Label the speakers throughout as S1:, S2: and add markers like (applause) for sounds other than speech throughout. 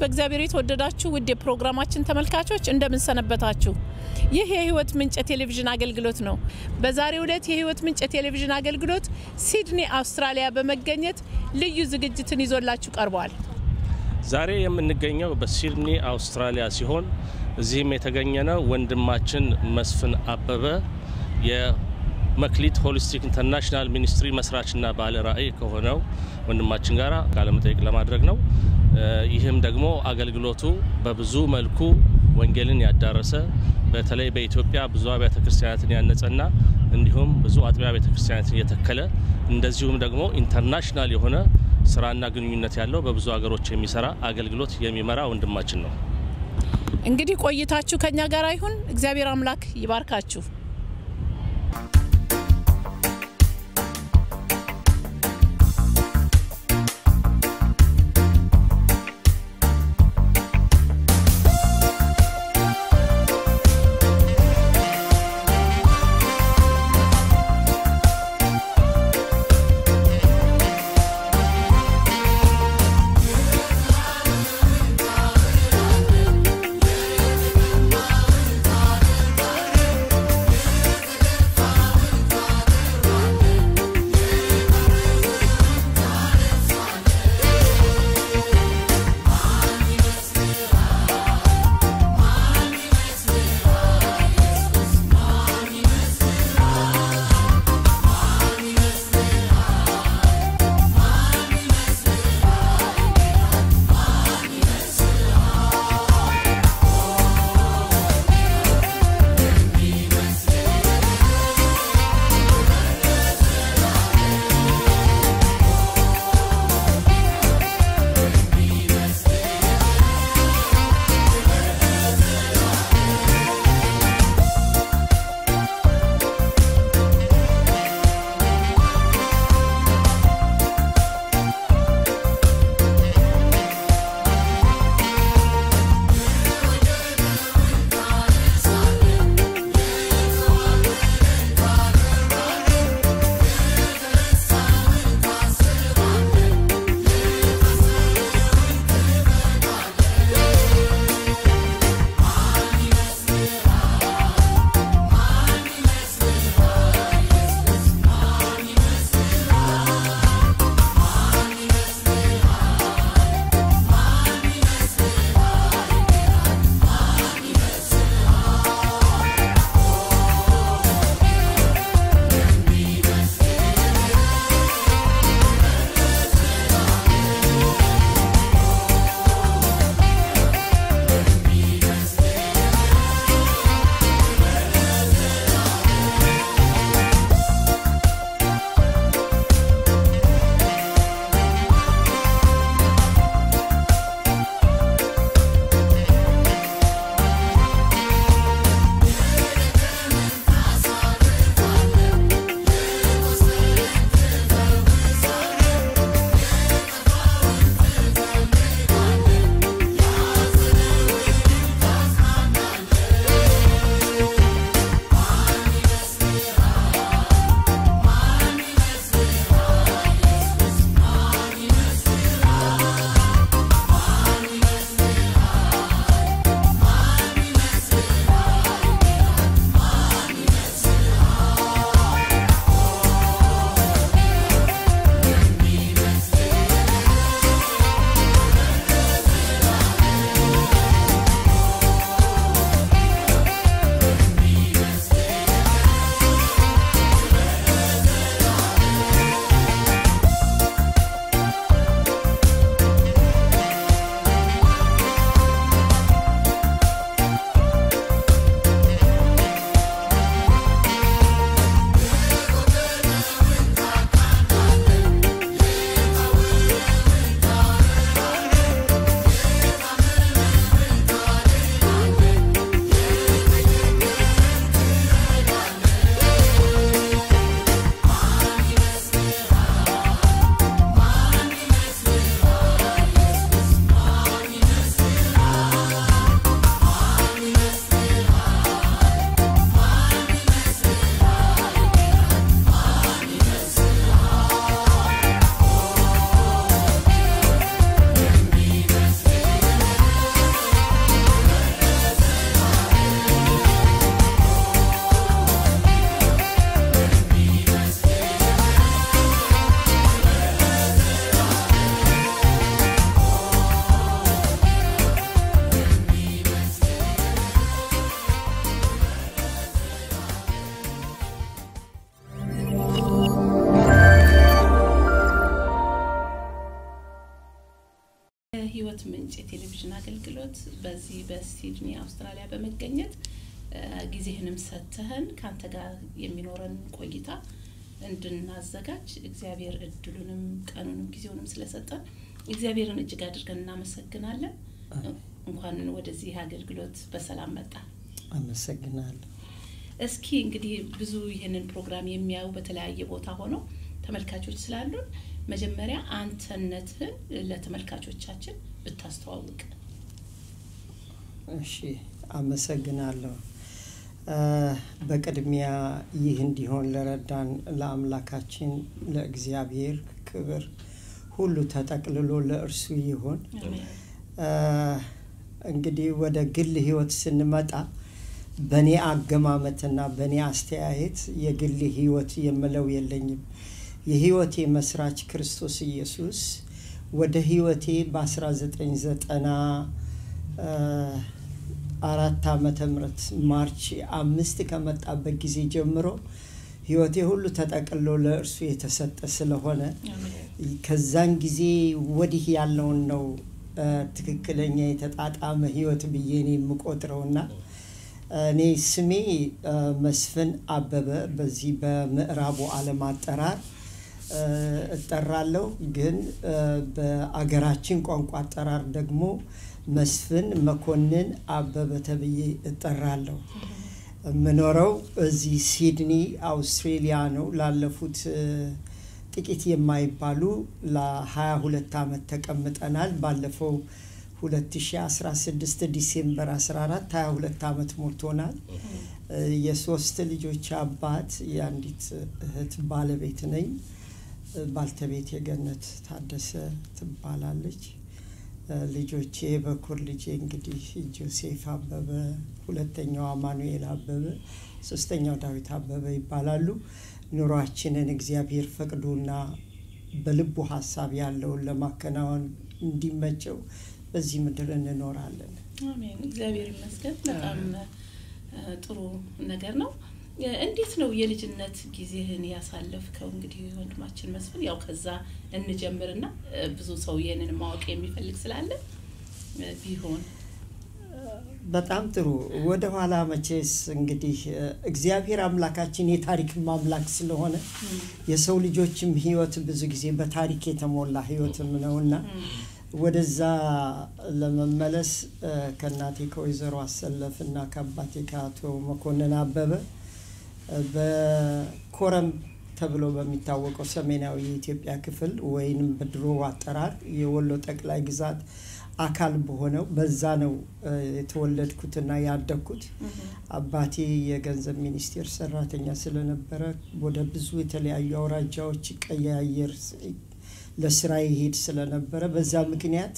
S1: በእግዚአብሔር የተወደዳችሁ ውድ የፕሮግራማችን ተመልካቾች እንደምን ሰነበታችሁ? ይህ የህይወት ምንጭ የቴሌቪዥን አገልግሎት ነው። በዛሬው ዕለት የህይወት ምንጭ የቴሌቪዥን አገልግሎት ሲድኒ አውስትራሊያ በመገኘት ልዩ ዝግጅትን ይዞላችሁ ቀርቧል።
S2: ዛሬ የምንገኘው በሲድኒ አውስትራሊያ ሲሆን እዚህም የተገኘነው ወንድማችን መስፍን አበበ የመክሊት Holistic International Ministry መስራችና ባለ ራዕይ ከሆነው ወንድማችን ጋር ቃለመጠይቅ ለማድረግ ነው። ይህም ደግሞ አገልግሎቱ በብዙ መልኩ ወንጌልን ያዳረሰ በተለይ በኢትዮጵያ ብዙ አብያተ ክርስቲያናትን ያነጸና እንዲሁም ብዙ አጥቢያ ቤተ ክርስቲያናትን የተከለ እንደዚሁም ደግሞ ኢንተርናሽናል የሆነ ስራና ግንኙነት ያለው በብዙ ሀገሮች የሚሰራ አገልግሎት የሚመራ ወንድማችን ነው።
S1: እንግዲህ ቆይታችሁ ከኛ ጋር ይሁን። እግዚአብሔር አምላክ ይባርካችሁ። አገልግሎት በዚህ በሲድኒ አውስትራሊያ በመገኘት ጊዜህንም ሰጥተህን ከአንተ ጋር የሚኖረን ቆይታ እንድናዘጋጅ እግዚአብሔር እድሉንም ቀኑንም ጊዜውንም ስለሰጠን እግዚአብሔርን እጅግ አድርገን እናመሰግናለን። እንኳን ወደዚህ አገልግሎት በሰላም መጣ።
S3: አመሰግናለሁ።
S1: እስኪ እንግዲህ ብዙ ይህንን ፕሮግራም የሚያዩ በተለያየ ቦታ ሆነው ተመልካቾች ስላሉን መጀመሪያ አንተነትህን ለተመልካቾቻችን ብታስተዋውቅ።
S3: እሺ፣ አመሰግናለሁ። በቅድሚያ ይህ እንዲሆን ለረዳን ለአምላካችን ለእግዚአብሔር ክብር ሁሉ ተጠቅልሎ ለእርሱ ይሁን። እንግዲህ ወደ ግል ህይወት ስንመጣ በእኔ አገማመትና በእኔ አስተያየት የግል ህይወት የምለው የለኝም። የህይወቴ መስራች ክርስቶስ ኢየሱስ ወደ ህይወቴ በ1990 አራት ዓመተ ምህረት ማርች አምስት ከመጣበት ጊዜ ጀምሮ ህይወቴ ሁሉ ተጠቅሎ ለእርሱ የተሰጠ ስለሆነ ከዛን ጊዜ ወዲህ ያለውን ነው ትክክለኛ የተጣጣመ ህይወት ብዬ እኔ የምቆጥረውና እኔ ስሜ መስፍን አበበ በዚህ በምዕራቡ ዓለም አጠራር እጠራለሁ። ግን በአገራችን ቋንቋ አጠራር ደግሞ መስፍን መኮንን አበበ ተብዬ እጠራለሁ። የምኖረው እዚህ ሲድኒ አውስትሬሊያ ነው። ላለፉት ጥቂት የማይባሉ ለ22 ዓመት ተቀምጠናል። ባለፈው 2016 December 14 22 ዓመት ሞልቶናል። የሶስት ልጆች አባት የአንዲት እህት ባለቤት ነኝ። ባልተቤት የገነት ታደሰ ትባላለች። ልጆቼ በኩር ልጄ እንግዲህ ጆሴፍ አበበ፣ ሁለተኛው አማኑኤል አበበ፣ ሶስተኛው ዳዊት አበበ ይባላሉ። ኑሯችንን እግዚአብሔር ፈቅዶና በልቡ ሀሳብ ያለውን ለማከናወን እንዲመቸው በዚህ ምድር እንኖራለን።
S1: አሜን። እግዚአብሔር ይመስገን። በጣም ጥሩ ነገር ነው። እንዴት ነው የልጅነት ጊዜህን ያሳለፍከው? እንግዲህ ወንድማችን መስፍን ያው ከዛ እንጀምርና ብዙ ሰው ይህንን ማወቅ የሚፈልግ ስላለ ቢሆን
S3: በጣም ጥሩ። ወደ ኋላ መቼስ እንግዲህ እግዚአብሔር አምላካችን የታሪክ አምላክ ስለሆነ የሰው ልጆችም ሕይወት ብዙ ጊዜ በታሪክ የተሞላ ሕይወትም ነውና ወደዛ ለመመለስ ከእናቴ ከወይዘሮ አሰለፍ እና ከአባቴ ከአቶ መኮንን አበበ በኮረም ተብሎ በሚታወቀው ሰሜናዊ የኢትዮጵያ ክፍል ወይንም በድሮ አጠራር የወሎ ጠቅላይ ግዛት አካል በሆነው በዛ ነው የተወለድኩትና ያደግኩት። አባቴ የገንዘብ ሚኒስቴር ሰራተኛ ስለነበረ ወደ ብዙ የተለያዩ አውራጃዎች ይቀያየር ለስራ ይሄድ ስለነበረ በዛ ምክንያት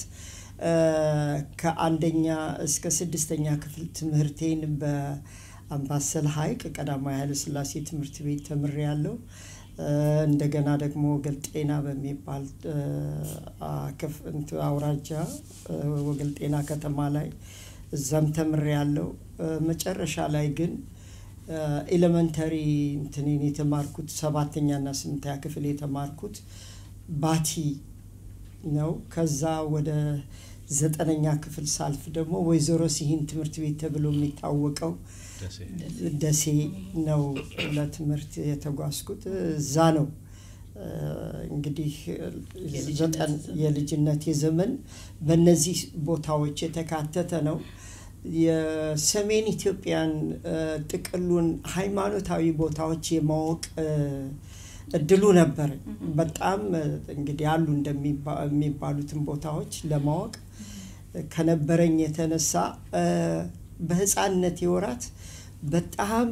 S3: ከአንደኛ እስከ ስድስተኛ ክፍል ትምህርቴን በአምባሰል ሐይቅ ቀዳማዊ ኃይለሥላሴ ትምህርት ቤት ተምሬ ያለው እንደገና ደግሞ ወገልጤና በሚባል አውራጃ ወገልጤና ከተማ ላይ እዛም ተምሬ ያለው መጨረሻ ላይ ግን elementary እንትኔን የተማርኩት ሰባተኛና ስምንተኛ ክፍል የተማርኩት ባቲ ነው። ከዛ ወደ ዘጠነኛ ክፍል ሳልፍ ደግሞ ወይዘሮ ሲሂን ትምህርት ቤት ተብሎ የሚታወቀው ደሴ ነው ለትምህርት የተጓዝኩት። እዛ ነው እንግዲህ ዘጠን የልጅነት ዘመን በእነዚህ ቦታዎች የተካተተ ነው። የሰሜን ኢትዮጵያን ጥቅሉን ሃይማኖታዊ ቦታዎች የማወቅ እድሉ ነበር። በጣም እንግዲህ አሉ እንደሚባሉትን ቦታዎች ለማወቅ ከነበረኝ የተነሳ በህፃንነት የወራት በጣም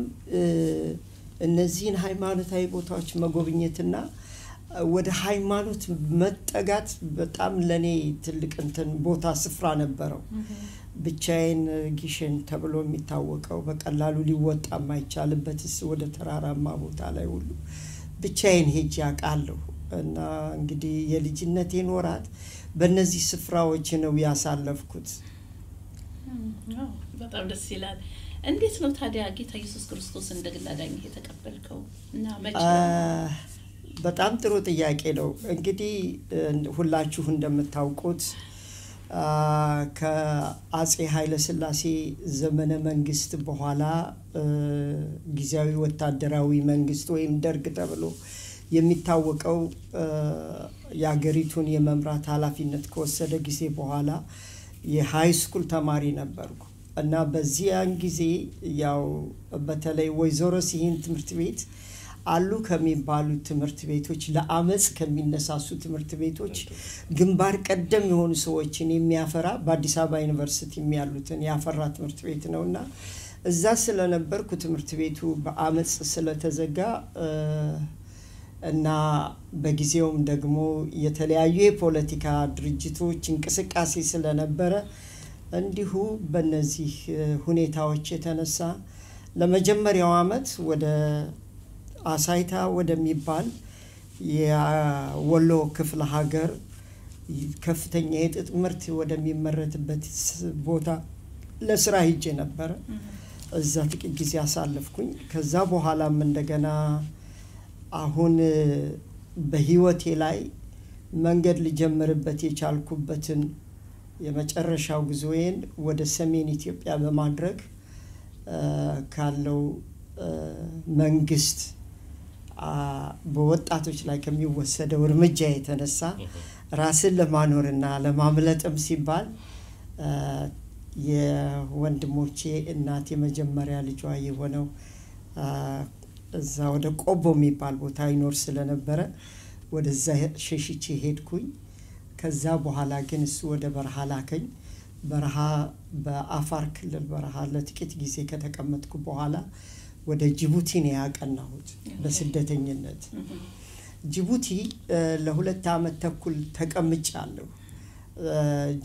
S3: እነዚህን ሃይማኖታዊ ቦታዎች መጎብኘትና ወደ ሃይማኖት መጠጋት በጣም ለእኔ ትልቅ እንትን ቦታ ስፍራ ነበረው። ብቻዬን ጊሸን ተብሎ የሚታወቀው በቀላሉ ሊወጣ የማይቻልበት ወደ ተራራማ ቦታ ላይ ሁሉ ብቻዬን ሄጄ አውቃለሁ እና እንግዲህ የልጅነቴን ወራት በእነዚህ ስፍራዎች ነው ያሳለፍኩት።
S1: በጣም ደስ ይላል። እንዴት ነው ታዲያ ጌታ ኢየሱስ ክርስቶስ እንደ ግል አዳኝህ የተቀበልከው እና መቼ?
S3: በጣም ጥሩ ጥያቄ ነው። እንግዲህ ሁላችሁ እንደምታውቁት ከአጼ ኃይለስላሴ ዘመነ መንግስት በኋላ ጊዜያዊ ወታደራዊ መንግስት ወይም ደርግ ተብሎ የሚታወቀው የሀገሪቱን የመምራት ኃላፊነት ከወሰደ ጊዜ በኋላ የሃይ ስኩል ተማሪ ነበርኩ። እና በዚያን ጊዜ ያው በተለይ ወይዘሮ ሲሂን ትምህርት ቤት አሉ ከሚባሉ ትምህርት ቤቶች ለአመፅ ከሚነሳሱ ትምህርት ቤቶች ግንባር ቀደም የሆኑ ሰዎችን የሚያፈራ በአዲስ አበባ ዩኒቨርሲቲ ያሉትን ያፈራ ትምህርት ቤት ነው። እና እዛ ስለነበርኩ ትምህርት ቤቱ በአመፅ ስለተዘጋ እና በጊዜውም ደግሞ የተለያዩ የፖለቲካ ድርጅቶች እንቅስቃሴ ስለነበረ እንዲሁ በእነዚህ ሁኔታዎች የተነሳ ለመጀመሪያው አመት ወደ አሳይታ ወደሚባል የወሎ ክፍለ ሀገር ከፍተኛ የጥጥ ምርት ወደሚመረትበት ቦታ ለስራ ሂጄ ነበረ። እዛ ጥቂት ጊዜ አሳለፍኩኝ። ከዛ በኋላም እንደገና አሁን በህይወቴ ላይ መንገድ ልጀምርበት የቻልኩበትን የመጨረሻው ጉዞዬን ወደ ሰሜን ኢትዮጵያ በማድረግ ካለው መንግስት በወጣቶች ላይ ከሚወሰደው እርምጃ የተነሳ ራስን ለማኖርና ለማምለጥም ሲባል የወንድሞቼ እናት የመጀመሪያ ልጇ የሆነው እዛ ወደ ቆቦ የሚባል ቦታ ይኖር ስለነበረ ወደዛ ሸሽቼ ሄድኩኝ። ከዛ በኋላ ግን እሱ ወደ በረሃ ላከኝ። በረሃ በአፋር ክልል በረሃ ለጥቂት ጊዜ ከተቀመጥኩ በኋላ ወደ ጅቡቲ ነው ያቀናሁት በስደተኝነት። ጅቡቲ ለሁለት ዓመት ተኩል ተቀምጫለሁ።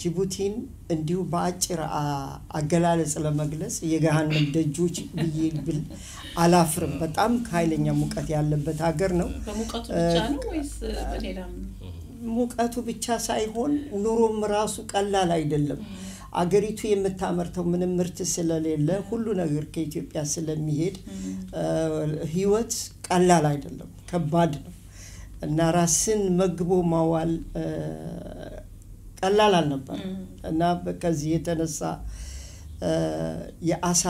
S3: ጅቡቲን እንዲሁ በአጭር አገላለጽ ለመግለጽ የገሃነም ደጆች ብዬ ብል አላፍርም። በጣም ኃይለኛ ሙቀት ያለበት ሀገር ነው።? ሙቀቱ ብቻ ሳይሆን ኑሮም ራሱ ቀላል አይደለም። አገሪቱ የምታመርተው ምንም ምርት ስለሌለ ሁሉ ነገር ከኢትዮጵያ ስለሚሄድ ህይወት ቀላል አይደለም፣ ከባድ ነው እና ራስን መግቦ ማዋል ቀላል አልነበረም እና ከዚህ የተነሳ የአሳ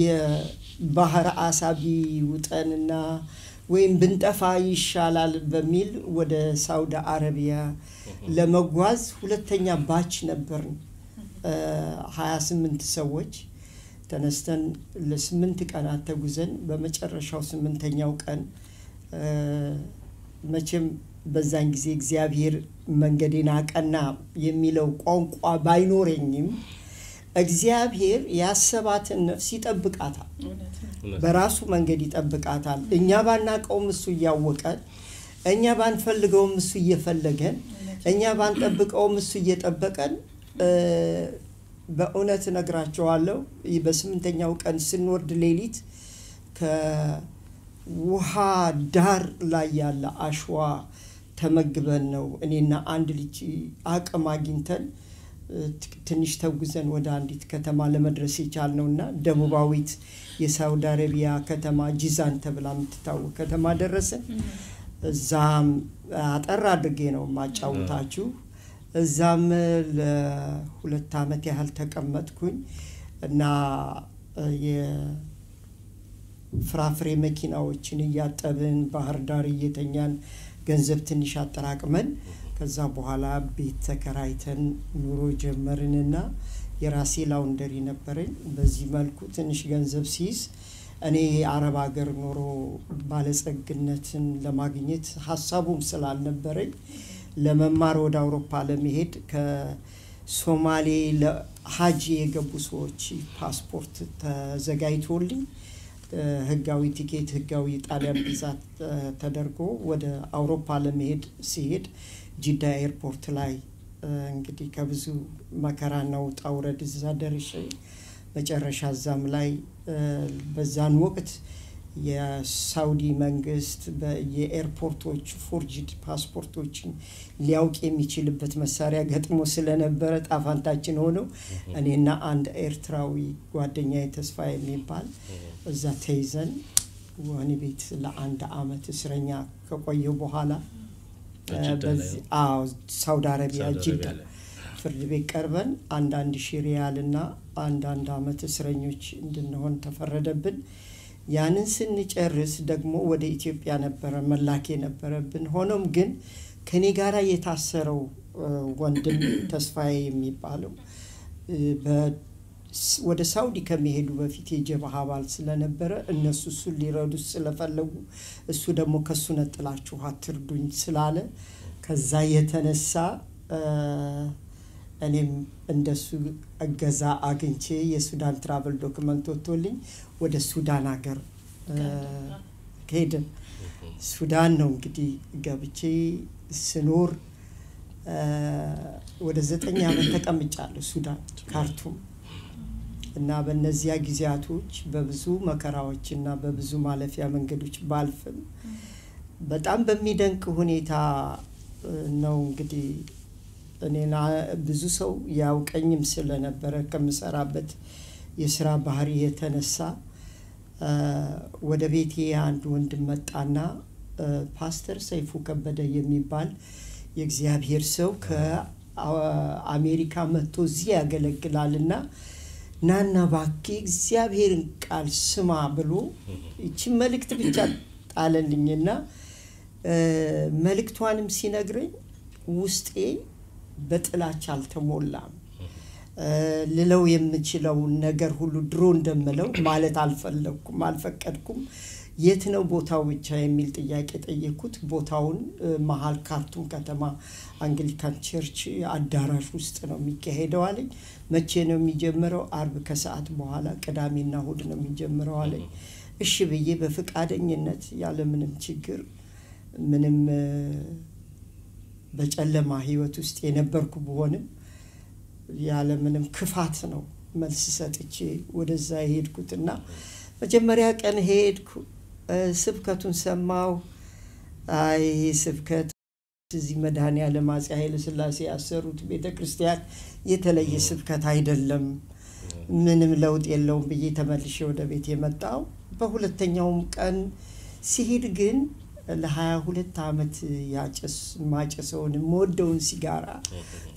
S3: የባህር አሳ ቢውጠንና ወይም ብንጠፋ ይሻላል በሚል ወደ ሳውዲ አረቢያ ለመጓዝ ሁለተኛ ባች ነበርን። ሀያ ስምንት ሰዎች ተነስተን ለስምንት ቀናት ተጉዘን በመጨረሻው ስምንተኛው ቀን መቼም በዛን ጊዜ እግዚአብሔር መንገዴን አቀና የሚለው ቋንቋ ባይኖረኝም እግዚአብሔር ያሰባትን ነፍስ ይጠብቃታል። በራሱ መንገድ ይጠብቃታል። እኛ ባናቀውም እሱ እያወቀን፣ እኛ ባንፈልገውም እሱ እየፈለገን፣ እኛ ባንጠብቀውም እሱ እየጠበቀን በእውነት እነግራቸዋለሁ። በስምንተኛው ቀን ስንወርድ ሌሊት ከውሃ ዳር ላይ ያለ አሸዋ ተመግበን ነው እኔና አንድ ልጅ አቅም አግኝተን ትንሽ ተጉዘን ወደ አንዲት ከተማ ለመድረስ የቻልነው እና ደቡባዊት የሳውዲ አረቢያ ከተማ ጂዛን ተብላ የምትታወቅ ከተማ ደረስን። እዛም አጠር አድርጌ ነው ማጫወታችሁ። እዛም ለሁለት ዓመት ያህል ተቀመጥኩኝ እና የፍራፍሬ መኪናዎችን እያጠብን ባህር ዳር እየተኛን ገንዘብ ትንሽ አጠራቅመን ከዛ በኋላ ቤት ተከራይተን ኑሮ ጀመርንና የራሴ ላውንደሪ ነበረኝ። በዚህ መልኩ ትንሽ ገንዘብ ሲይዝ እኔ የአረብ ሀገር ኑሮ ባለጸግነትን ለማግኘት ሀሳቡም ስላልነበረኝ ለመማር ወደ አውሮፓ ለመሄድ ከሶማሌ ለሀጂ የገቡ ሰዎች ፓስፖርት ተዘጋጅቶልኝ ህጋዊ ቲኬት ህጋዊ ጣሊያን ቪዛ ተደርጎ ወደ አውሮፓ ለመሄድ ሲሄድ ጂዳ airport ላይ እንግዲህ ከብዙ መከራና ውጣ ውረድ እዛ ደርሼ መጨረሻ እዛም ላይ በዛን ወቅት የሳውዲ መንግስት የኤርፖርቶች forged ፓስፖርቶችን ሊያውቅ የሚችልበት መሳሪያ ገጥሞ ስለነበረ ጣፋንታችን ሆነው እኔና አንድ ኤርትራዊ ጓደኛ ተስፋ የሚባል እዛ ተይዘን ወህኒ ቤት ለአንድ አመት እስረኛ ከቆየው በኋላ ሳውዲ አረቢያ ጅዳ ፍርድ ቤት ቀርበን አንዳንድ ሺህ ሪያልና አንዳንድ አመት እስረኞች እንድንሆን ተፈረደብን። ያንን ስንጨርስ ደግሞ ወደ ኢትዮጵያ ነበረ መላክ የነበረብን። ሆኖም ግን ከኔ ጋራ የታሰረው ወንድም ተስፋዬ የሚባለው ወደ ሳውዲ ከሚሄዱ በፊት የጀብሃ አባል ስለነበረ እነሱ እሱን ሊረዱ ስለፈለጉ እሱ ደግሞ ከሱ ነጥላችሁ አትርዱኝ ስላለ ከዛ የተነሳ እኔም እንደሱ እገዛ አግኝቼ የሱዳን travel document ወጥቶልኝ ወደ ሱዳን ሀገር ሄድን። ሱዳን ነው እንግዲህ ገብቼ ስኖር ወደ ዘጠኝ ዓመት ተቀምጫለሁ ሱዳን ካርቱም እና በእነዚያ ጊዜያቶች በብዙ መከራዎች እና በብዙ ማለፊያ መንገዶች ባልፍም በጣም በሚደንቅ ሁኔታ ነው እንግዲህ እኔና ብዙ ሰው ያውቀኝም ስለነበረ ከምሰራበት የስራ ባህሪ የተነሳ ወደ ቤቴ አንድ ወንድም መጣና ፓስተር ሰይፉ ከበደ የሚባል የእግዚአብሔር ሰው ከአሜሪካ መጥቶ እዚህ ያገለግላልና ናና ባኬ እግዚአብሔርን ቃል ስማ ብሎ ይችን መልእክት ብቻ ጣለልኝና መልእክቷንም ሲነግረኝ ውስጤ በጥላቻ አልተሞላም። ልለው የምችለውን ነገር ሁሉ ድሮ እንደምለው ማለት አልፈለግኩም፣ አልፈቀድኩም። የት ነው ቦታው ብቻ የሚል ጥያቄ ጠየቅኩት። ቦታውን መሀል ካርቱም ከተማ Anglican Church አዳራሽ ውስጥ ነው የሚካሄደው አለኝ። መቼ ነው የሚጀምረው? አርብ ከሰዓት በኋላ ቅዳሜና እሁድ ነው የሚጀምረው አለኝ። እሺ ብዬ በፈቃደኝነት ያለምንም ችግር ምንም በጨለማ ህይወት ውስጥ የነበርኩ ብሆንም ያለምንም ክፋት ነው መልስ ሰጥቼ ወደዛ የሄድኩትና መጀመሪያ ቀን ሄድኩ። ስብከቱን ሰማው። አይ ስብከት እዚህ መድኃኔዓለም አፄ ኃይለ ሥላሴ ያሰሩት ቤተ ክርስቲያን የተለየ ስብከት አይደለም፣ ምንም ለውጥ የለውም ብዬ ተመልሼ ወደ ቤት የመጣው። በሁለተኛውም ቀን ሲሄድ ግን ለሀያ ሁለት ዓመት ያጨስ ማጨሰውን የምወደውን ሲጋራ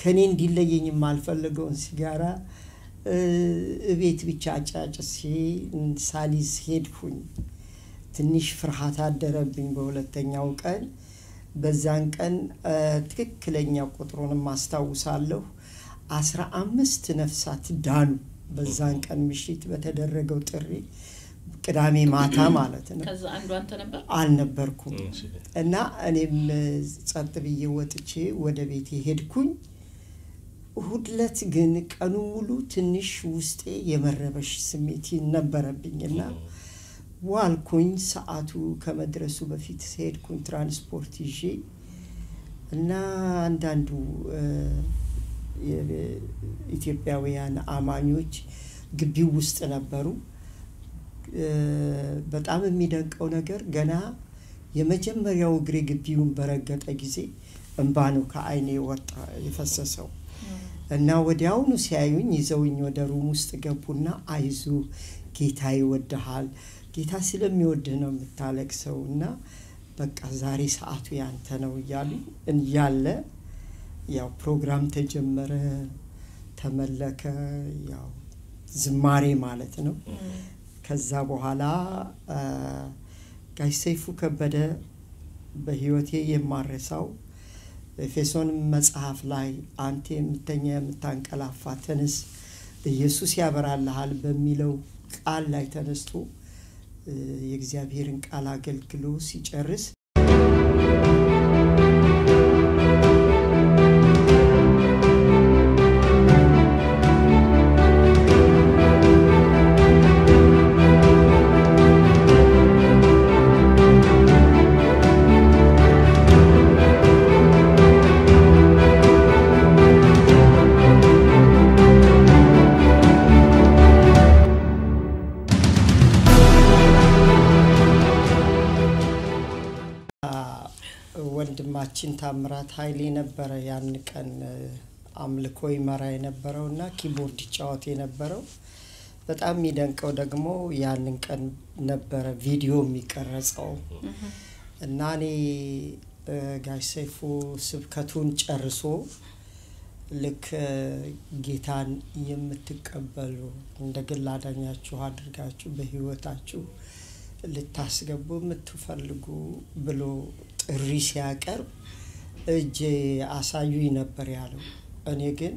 S3: ከእኔ እንዲለየኝ የማልፈልገውን ሲጋራ እቤት ብቻ አጫጭሴ ሳሊዝ ሄድኩኝ። ትንሽ ፍርሃት አደረብኝ። በሁለተኛው ቀን በዛን ቀን ትክክለኛ ቁጥሩንም አስታውሳለሁ። አስራ አምስት ነፍሳት ዳኑ። በዛን ቀን ምሽት በተደረገው ጥሪ ቅዳሜ ማታ ማለት ነው።
S1: ከዛ አንዱ አንተ ነበር?
S3: አልነበርኩም እና እኔም ጸጥ ብዬ ወጥቼ ወደ ቤቴ ሄድኩኝ። እሁድ ዕለት ግን ቀኑ ሙሉ ትንሽ ውስጤ የመረበሽ ስሜት ነበረብኝና ዋልኩኝ። ሰዓቱ ከመድረሱ በፊት ሄድኩኝ ትራንስፖርት ይዤ እና አንዳንዱ ኢትዮጵያውያን አማኞች ግቢው ውስጥ ነበሩ። በጣም የሚደንቀው ነገር ገና የመጀመሪያው እግሬ ግቢውን በረገጠ ጊዜ እንባ ነው ከዓይኔ ወጣ የፈሰሰው እና ወዲያውኑ ሲያዩኝ ይዘውኝ ወደ ሩም ውስጥ ገቡና አይዞ ጌታ ይወድሃል፣ ጌታ ስለሚወድህ ነው የምታለቅሰው እና በቃ ዛሬ ሰዓቱ ያንተ ነው እያሉ እያለ ያው ፕሮግራም ተጀመረ፣ ተመለከ፣ ያው ዝማሬ ማለት ነው። ከዛ በኋላ ጋሽ ሰይፉ ከበደ በህይወቴ የማረሳው ኤፌሶን መጽሐፍ ላይ አንተ የምተኛ የምታንቀላፋ ተነስ፣ ኢየሱስ ያበራልሃል በሚለው ቃል ላይ ተነስቶ የእግዚአብሔርን ቃል አገልግሎ ሲጨርስ ታምራት ኃይሌ ነበረ ያን ቀን አምልኮ ይመራ የነበረው እና keyboard ይጫወት የነበረው። በጣም የሚደንቀው ደግሞ ያንን ቀን ነበረ ቪዲዮ የሚቀረጸው እና እኔ ጋሽ ሰይፉ ስብከቱን ጨርሶ ልክ ጌታን የምትቀበሉ እንደ ግል አዳኛችሁ አድርጋችሁ በህይወታችሁ ልታስገቡ የምትፈልጉ ብሎ ጥሪ ሲያቀርብ እጄ አሳዩኝ ነበር ያለው። እኔ ግን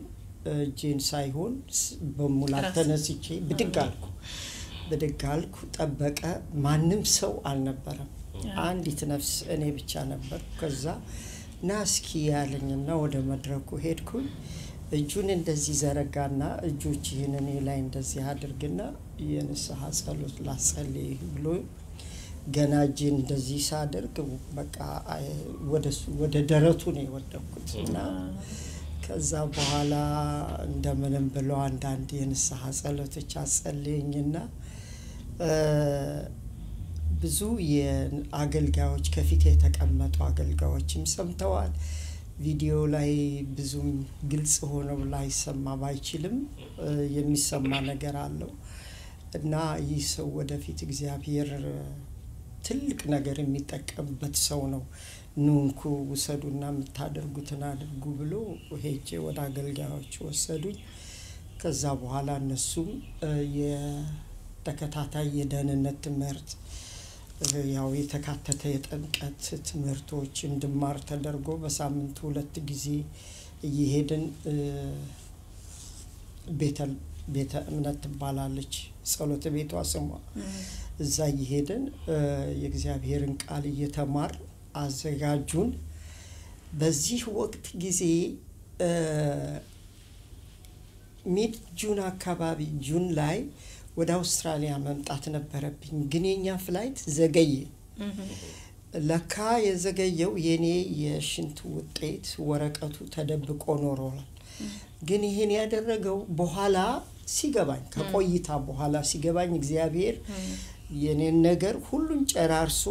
S3: እጄን ሳይሆን በሙላት ተነስቼ ብድግ አልኩ። ብድግ አልኩ። ጠበቀ። ማንም ሰው አልነበረም። አንዲት ነፍስ እኔ ብቻ ነበር። ከዛ ና እስኪ ያለኝና ወደ መድረኩ ሄድኩኝ። እጁን እንደዚህ ዘረጋና እጆችህን እኔ ላይ እንደዚህ አድርግና የንስሐ ጸሎት ላጸልይ ብሎ ገና እጄን እንደዚህ ሳደርግ በቃ ወደ ደረቱ ነው የወደኩት እና ከዛ በኋላ እንደምንም ብለው አንዳንድ የንስሐ ጸሎቶች አጸልየኝና ብዙ የአገልጋዮች ከፊት የተቀመጡ አገልጋዮችም ሰምተዋል። ቪዲዮ ላይ ብዙም ግልጽ ሆነው ላይሰማ ባይችልም የሚሰማ ነገር አለው እና ይህ ሰው ወደፊት እግዚአብሔር ትልቅ ነገር የሚጠቀምበት ሰው ነው። ኑንኩ ውሰዱና የምታደርጉትን አድርጉ ብሎ ሄጄ ወደ አገልጋዮች ወሰዱኝ። ከዛ በኋላ እነሱም የተከታታይ የደህንነት ትምህርት ያው የተካተተ የጥምቀት ትምህርቶች እንድማር ተደርጎ በሳምንት ሁለት ጊዜ እየሄድን ቤተ እምነት ትባላለች ጸሎት ቤቷ ስሟ። እዛ እየሄድን የእግዚአብሔርን ቃል እየተማርን አዘጋጁን። በዚህ ወቅት ጊዜ mid June አካባቢ June ላይ ወደ አውስትራሊያ መምጣት ነበረብኝ፣ ግን የኛ flight ዘገየ። ለካ የዘገየው የኔ የሽንት ውጤት ወረቀቱ ተደብቆ ኖሯል። ግን ይህን ያደረገው በኋላ ሲገባኝ ከቆይታ በኋላ ሲገባኝ እግዚአብሔር የኔን ነገር ሁሉን ጨራርሶ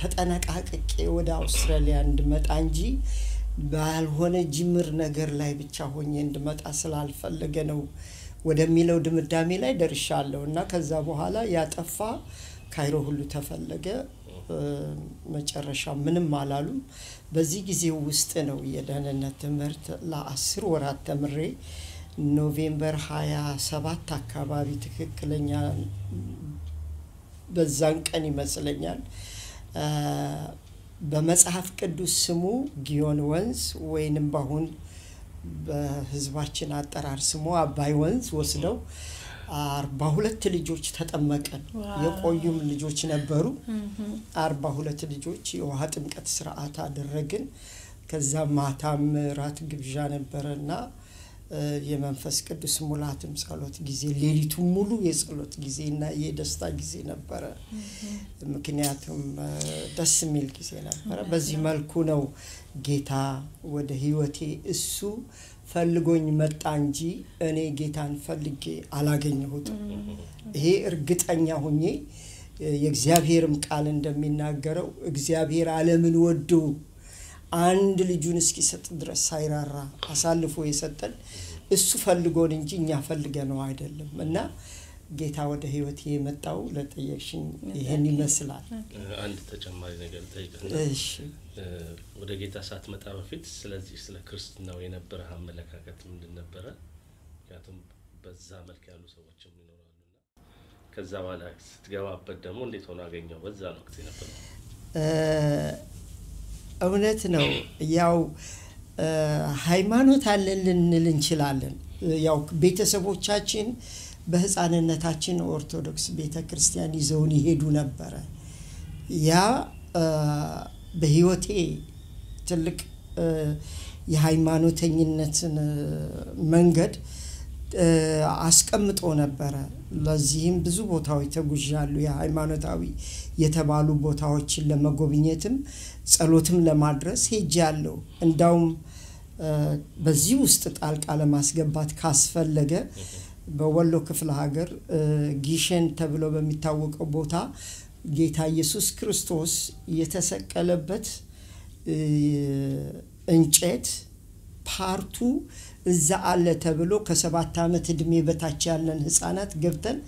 S3: ተጠነቃቅቄ ወደ አውስትራሊያ እንድመጣ እንጂ ባልሆነ ጅምር ነገር ላይ ብቻ ሆኜ እንድመጣ ስላልፈለገ ነው ወደሚለው ድምዳሜ ላይ ደርሻለሁ እና ከዛ በኋላ ያጠፋ ካይሮ ሁሉ ተፈለገ። መጨረሻ ምንም አላሉም። በዚህ ጊዜ ውስጥ ነው የደህንነት ትምህርት ለአስር ወራት ተምሬ November ሀያ ሰባት አካባቢ ትክክለኛ በዛን ቀን ይመስለኛል በመጽሐፍ ቅዱስ ስሙ ጊዮን ወንዝ ወይንም በአሁን በሕዝባችን አጠራር ስሙ አባይ ወንዝ ወስደው አርባ ሁለት ልጆች ተጠመቀን። የቆዩም ልጆች ነበሩ። አርባ ሁለት ልጆች የውሃ ጥምቀት ስርዓት አደረግን። ከዛ ማታም ራት ግብዣ ነበረ እና የመንፈስ ቅዱስ ሙላትም ጸሎት ጊዜ ሌሊቱ ሙሉ የጸሎት ጊዜ እና የደስታ ጊዜ ነበረ። ምክንያቱም ደስ የሚል ጊዜ ነበረ። በዚህ መልኩ ነው ጌታ ወደ ህይወቴ እሱ ፈልጎኝ መጣ እንጂ እኔ ጌታን ፈልጌ አላገኘሁትም። ይሄ እርግጠኛ ሁኜ የእግዚአብሔርም ቃል እንደሚናገረው እግዚአብሔር ዓለምን ወዶ አንድ ልጁን እስኪሰጥ ድረስ ሳይራራ አሳልፎ የሰጠን እሱ ፈልጎን እንጂ እኛ ፈልገ ነው አይደለም። እና ጌታ ወደ ህይወት የመጣው ለጠየቅሽኝ ይህን ይመስላል።
S2: አንድ ተጨማሪ ነገር ጠይቅና
S3: እሺ
S2: ወደ ጌታ ሳትመጣ በፊት ስለዚህ ስለ ክርስትናው የነበረ አመለካከት ምንድን ነበረ? ምክንያቱም በዛ መልክ ያሉ ሰዎችም ይኖራሉና ከዛ በኋላ ስትገባበት ደግሞ እንዴት ሆኖ አገኘው? በዛ ወቅት የነበረው
S3: እውነት ነው። ያው ሃይማኖት አለን ልንል እንችላለን። ያው ቤተሰቦቻችን በህፃንነታችን ኦርቶዶክስ ቤተ ክርስቲያን ይዘውን ይሄዱ ነበረ። ያ በህይወቴ ትልቅ የሃይማኖተኝነትን መንገድ አስቀምጦ ነበረ። ለዚህም ብዙ ቦታዎች ተጉዣሉ። የሃይማኖታዊ የተባሉ ቦታዎችን ለመጎብኘትም ጸሎትም ለማድረስ ሄጃለሁ። እንዳውም በዚህ ውስጥ ጣልቃ ለማስገባት ካስፈለገ በወሎ ክፍለ ሀገር ጊሸን ተብሎ በሚታወቀው ቦታ ጌታ ኢየሱስ ክርስቶስ የተሰቀለበት እንጨት ፓርቱ እዛ አለ ተብሎ ከሰባት ዓመት እድሜ በታች ያለን ህፃናት ገብተን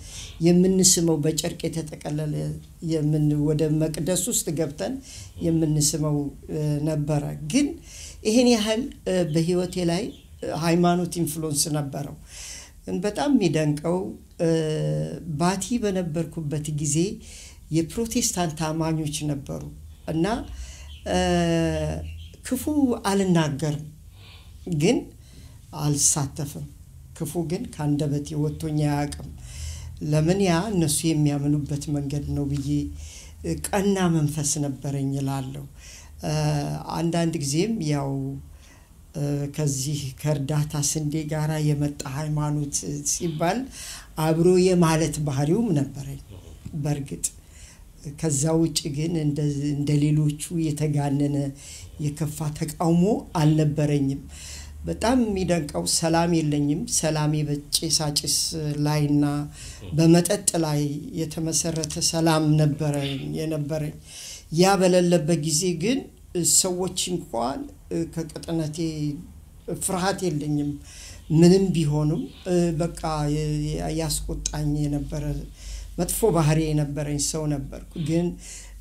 S3: የምንስመው በጨርቅ የተጠቀለለ ወደ መቅደስ ውስጥ ገብተን የምንስመው ነበረ። ግን ይህን ያህል በህይወቴ ላይ ሃይማኖት influence ነበረው። በጣም የሚደንቀው ባቲ በነበርኩበት ጊዜ የፕሮቴስታንት አማኞች ነበሩ እና ክፉ አልናገርም፣ ግን አልሳተፍም። ክፉ ግን ከአንደበቴ ወጥቶኝ አያውቅም። ለምን ያ እነሱ የሚያምኑበት መንገድ ነው ብዬ ቀና መንፈስ ነበረኝ እላለሁ። አንዳንድ ጊዜም ያው ከዚህ ከእርዳታ ስንዴ ጋር የመጣ ሃይማኖት ሲባል አብሮ የማለት ባህሪውም ነበረኝ በእርግጥ ከዛ ውጭ ግን እንደ ሌሎቹ የተጋነነ የከፋ ተቃውሞ አልነበረኝም። በጣም የሚደንቀው ሰላም የለኝም። ሰላሜ በጭሳጭስ ላይና በመጠጥ ላይ የተመሰረተ ሰላም ነበረ የነበረኝ። ያ በሌለበት ጊዜ ግን ሰዎች እንኳን ከቅጥነቴ ፍርሃት የለኝም። ምንም ቢሆኑም በቃ ያስቆጣኝ የነበረ መጥፎ ባህሪ የነበረኝ ሰው ነበርኩ። ግን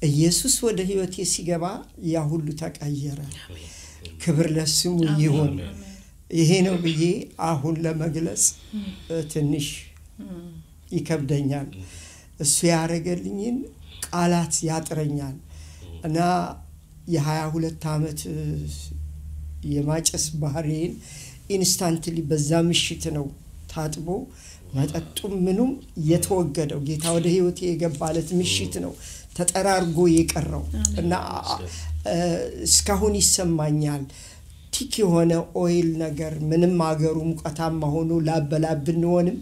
S3: ኢየሱስ ወደ ህይወቴ ሲገባ ያ ሁሉ ተቀየረ። ክብር ለስሙ ይሁን። ይሄ ነው ብዬ አሁን ለመግለጽ ትንሽ ይከብደኛል። እሱ ያደረገልኝን ቃላት ያጥረኛል እና የሀያ ሁለት ዓመት የማጨስ ባህሪን instantly በዛ ምሽት ነው ታጥቦ መጠጡም ምኑም የተወገደው ጌታ ወደ ህይወቴ የገባለት ምሽት ነው ተጠራርጎ የቀረው እና እስካሁን ይሰማኛል። thick የሆነ oil ነገር ምንም አገሩ ሙቀታማ ሆኖ ላበላብ ብንሆንም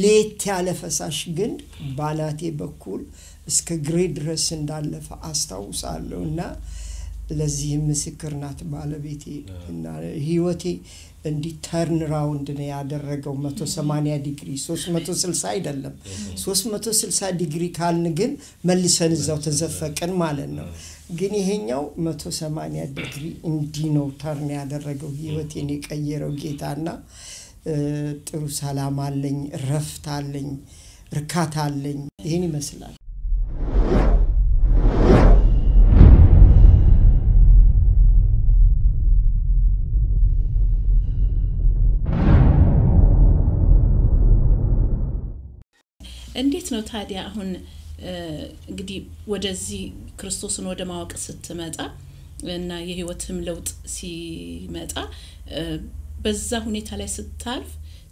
S3: ሌት ያለ ፈሳሽ ግን ባናቴ በኩል እስከ እግሬ ድረስ እንዳለፈ አስታውሳለሁ። እና ለዚህም ምስክር ናት ባለቤቴ እና ህይወቴ እንዲህ turn round ነው ያደረገው። 180 ዲግሪ 360 አይደለም። 360 ዲግሪ ካልን ግን መልሰን እዛው ተዘፈቅን ማለት ነው ግን ይሄኛው 180 ዲግሪ እንዲህ ነው turn ያደረገው ህይወቴን የቀየረው ጌታና ጥሩ ሰላም አለኝ ረፍት አለኝ እርካታ አለኝ። ይህን ይመስላል።
S1: እንዴት ነው ታዲያ አሁን እንግዲህ ወደዚህ ክርስቶስን ወደ ማወቅ ስትመጣ እና የህይወትም ለውጥ ሲመጣ በዛ ሁኔታ ላይ ስታልፍ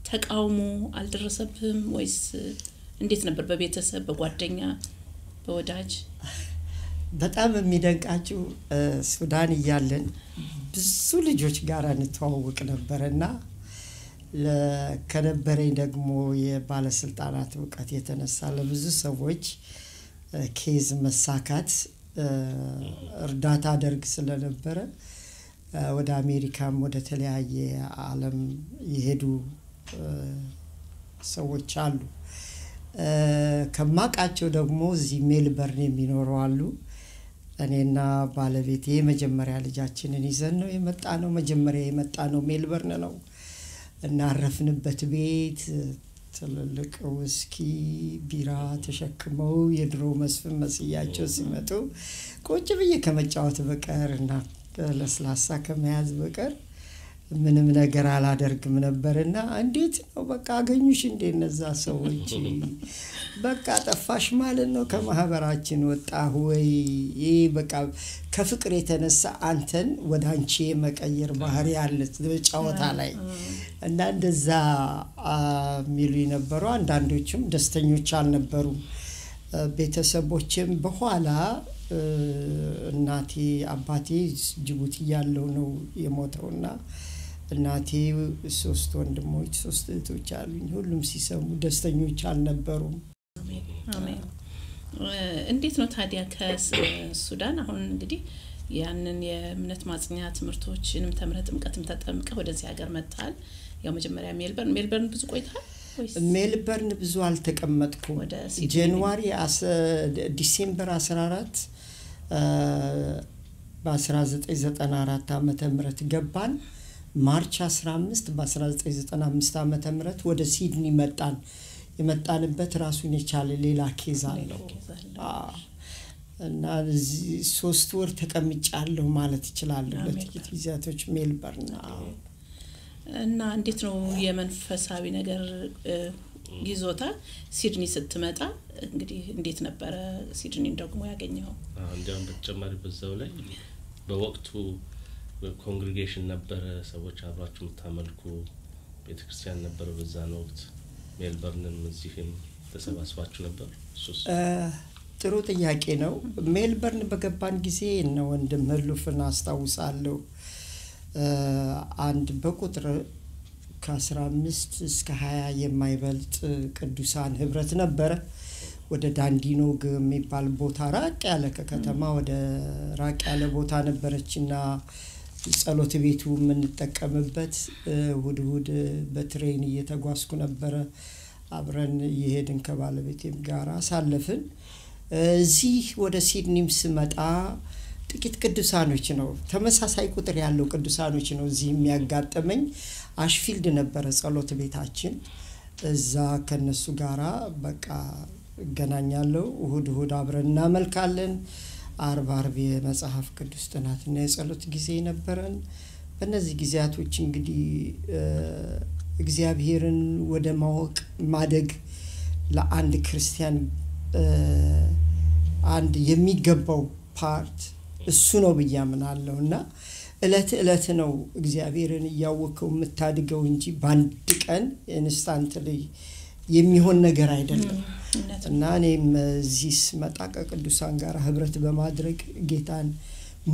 S1: ተቃውሞ አልደረሰብህም ወይስ እንዴት ነበር? በቤተሰብ፣ በጓደኛ፣ በወዳጅ?
S3: በጣም የሚደንቃችሁ ሱዳን እያለን ብዙ ልጆች ጋር እንተዋወቅ ነበረ እና ከነበረኝ ደግሞ የባለስልጣናት እውቀት የተነሳ ለብዙ ሰዎች ኬዝ መሳካት እርዳታ አደርግ ስለነበረ ወደ አሜሪካም ወደ ተለያየ ዓለም የሄዱ ሰዎች አሉ። ከማቃቸው ደግሞ እዚህ ሜልበርን የሚኖሩ አሉ። እኔና ባለቤቴ የመጀመሪያ ልጃችንን ይዘን ነው የመጣ ነው። መጀመሪያ የመጣ ነው ሜልበርን ነው። እናረፍንበት ቤት ትልልቅ ውስኪ ቢራ ተሸክመው የድሮ መስፍን መስያቸው ሲመጡ ቁጭ ብዬ ከመጫወት በቀር እና ለስላሳ ከመያዝ በቀር ምንም ነገር አላደርግም ነበር እና እንዴት ነው? በቃ አገኙሽ እንዴ እነዛ ሰዎች? በቃ ጠፋሽ ማለት ነው። ከማህበራችን ወጣህ ወይ? ይህ በቃ ከፍቅር የተነሳ አንተን ወደ አንቺ የመቀየር ባህሪ አለ ጨዋታ ላይ። እና እንደዛ የሚሉ ነበሩ አንዳንዶችም ደስተኞች አልነበሩም። ቤተሰቦችም በኋላ እናቴ አባቴ ጅቡቲ ያለው ነው የሞተውና እናቴ ሶስት ወንድሞች ሶስት እህቶች አሉኝ። ሁሉም ሲሰሙ ደስተኞች አልነበሩም።
S1: እንዴት ነው ታዲያ ከሱዳን? አሁን እንግዲህ ያንን የእምነት ማጽኛ ትምህርቶችንም ተምረ ጥምቀትም ተጠምቀ ወደዚህ ሀገር መጥተሃል። ያው መጀመሪያ ሜልበርን ሜልበርን ብዙ ቆይተሃል
S3: ሜልበርን ብዙ አልተቀመጥኩም። January December 14 በ1994 ዓመተ ምህረት ገባን March 15 በ1995 ዓመተ ምህረት ወደ ሲድኒ መጣን የመጣንበት ራሱን የቻለ ሌላ case አለው እና እዚህ ሶስት ወር ተቀምጫለሁ ማለት እችላለሁ። ለጥቂት ጊዜያቶች ሜልበርን። አዎ።
S1: እና እንዴት ነው የመንፈሳዊ ነገር ይዞታ ሲድኒ ስትመጣ እንግዲህ እንዴት ነበረ ሲድኒን ደግሞ ያገኘው?
S2: አዎ፣ እንዲያውም በተጨማሪ በዛው ላይ በወቅቱ congregation ነበረ፣ ሰዎች አብራችሁ የምታመልኩ ቤተ ክርስቲያን ነበረ በዛን ወቅት። ሜልበርንም እዚህም ተሰባስባችሁ ነበር።
S3: ጥሩ ጥያቄ ነው። ሜልበርን በገባን ጊዜ እነ ወንድም ህሉፍን አስታውሳለሁ። አንድ በቁጥር ከ15 እስከ 20 የማይበልጥ ቅዱሳን ህብረት ነበረ። ወደ ዳንዲኖግ የሚባል ቦታ ራቅ ያለ ከከተማ ወደ ራቅ ያለ ቦታ ነበረችና ጸሎት ቤቱ የምንጠቀምበት እ፣ እሁድ እሁድ በትሬን እየተጓዝኩ ነበረ። አብረን እየሄድን ከባለቤቴም ጋር አሳለፍን። እዚህ ወደ ሲድኒም ስመጣ ጥቂት ቅዱሳኖች ነው ተመሳሳይ ቁጥር ያለው ቅዱሳኖች ነው እዚህ የሚያጋጠመኝ። አሽፊልድ ነበረ ጸሎት ቤታችን። እዛ ከነሱ ጋራ በቃ እገናኛለሁ። እሁድ እሁድ አብረን እናመልካለን። አርብ አርብ የመጽሐፍ ቅዱስ ጥናትና የጸሎት ጊዜ ነበረን። በእነዚህ ጊዜያቶች እንግዲህ እግዚአብሔርን ወደ ማወቅ ማደግ ለአንድ ክርስቲያን አንድ የሚገባው part እሱ ነው ብዬ አምናለሁ እና እለት እለት ነው እግዚአብሔርን እያወቀው የምታድገው እንጂ በአንድ ቀን instant ላይ የሚሆን ነገር አይደለም። እና እኔም እዚህ ስመጣ ከቅዱሳን ጋር ህብረት በማድረግ ጌታን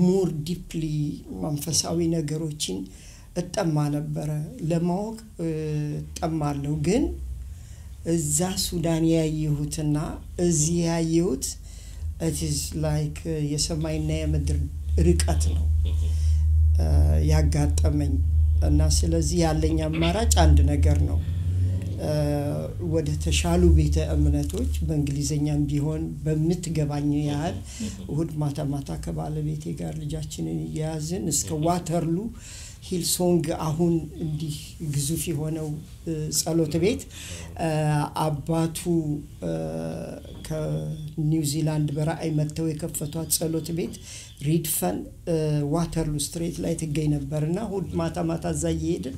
S3: more deeply መንፈሳዊ ነገሮችን እጠማ ነበረ ለማወቅ እጠማለሁ። ግን እዛ ሱዳን ያየሁትና እዚህ ያየሁት it's like የሰማይና የምድር ርቀት ነው ያጋጠመኝ እና ስለዚህ ያለኝ አማራጭ አንድ ነገር ነው ወደ ተሻሉ ቤተ እምነቶች በእንግሊዝኛም ቢሆን በምትገባኝ ያህል እሁድ ማታ ማታ ከባለቤቴ ጋር ልጃችንን እየያዝን እስከ ዋተርሉ Hillsong አሁን እንዲህ ግዙፍ የሆነው ጸሎት ቤት አባቱ ከኒውዚላንድ በራእይ መጥተው የከፈቷት ጸሎት ቤት Redfern Waterloo Street ላይ ትገኝ ነበር እና እሁድ ማታ ማታ እዛ እየሄድን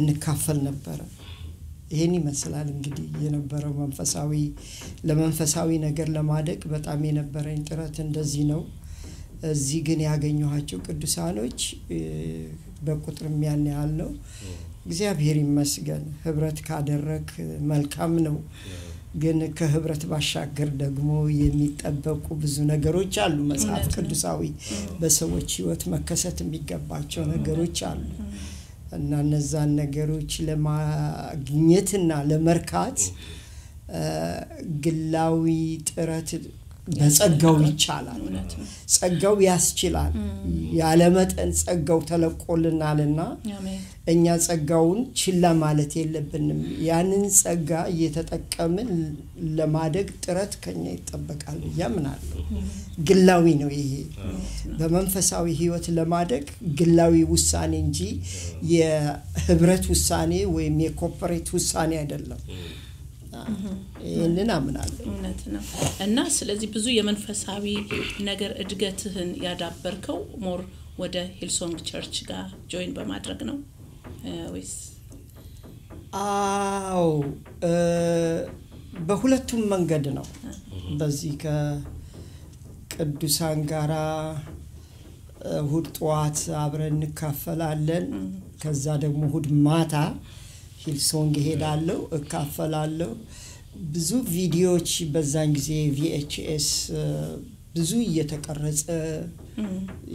S3: እንካፈል ነበረ። ይህን ይመስላል እንግዲህ የነበረው መንፈሳዊ ለመንፈሳዊ ነገር ለማደግ በጣም የነበረኝ ጥረት እንደዚህ ነው። እዚህ ግን ያገኘኋቸው ቅዱሳኖች በቁጥርም ያን ያህል ነው። እግዚአብሔር ይመስገን። ህብረት ካደረግ መልካም ነው። ግን ከህብረት ባሻገር ደግሞ የሚጠበቁ ብዙ ነገሮች አሉ። መጽሐፍ ቅዱሳዊ በሰዎች ህይወት መከሰት የሚገባቸው ነገሮች አሉ እና እነዛን ነገሮች ለማግኘትና ለመርካት ግላዊ ጥረት በጸጋው ይቻላል። ጸጋው ያስችላል። ያለመጠን ጸጋው ተለቆልናልና እኛ ጸጋውን ችላ ማለት የለብንም። ያንን ጸጋ እየተጠቀምን ለማደግ ጥረት ከኛ ይጠበቃል ብዬ አምናለሁ። ግላዊ ነው ይሄ። በመንፈሳዊ ህይወት ለማደግ ግላዊ ውሳኔ እንጂ የህብረት ውሳኔ ወይም የኮፐሬት ውሳኔ አይደለም። ይህንን አምናለሁ።
S1: እውነት ነው እና ስለዚህ ብዙ የመንፈሳዊ ነገር እድገትህን ያዳበርከው more ወደ Hillsong Church ጋር join በማድረግ ነው ወይስ
S3: አዎ በሁለቱም መንገድ ነው። በዚህ ከቅዱሳን ጋራ እሁድ ጠዋት አብረን እንካፈላለን። ከዛ ደግሞ እሁድ ማታ Hillsong እሄዳለሁ፣ እካፈላለሁ። ብዙ ቪዲዮዎች በዛን ጊዜ VHS ብዙ እየተቀረጸ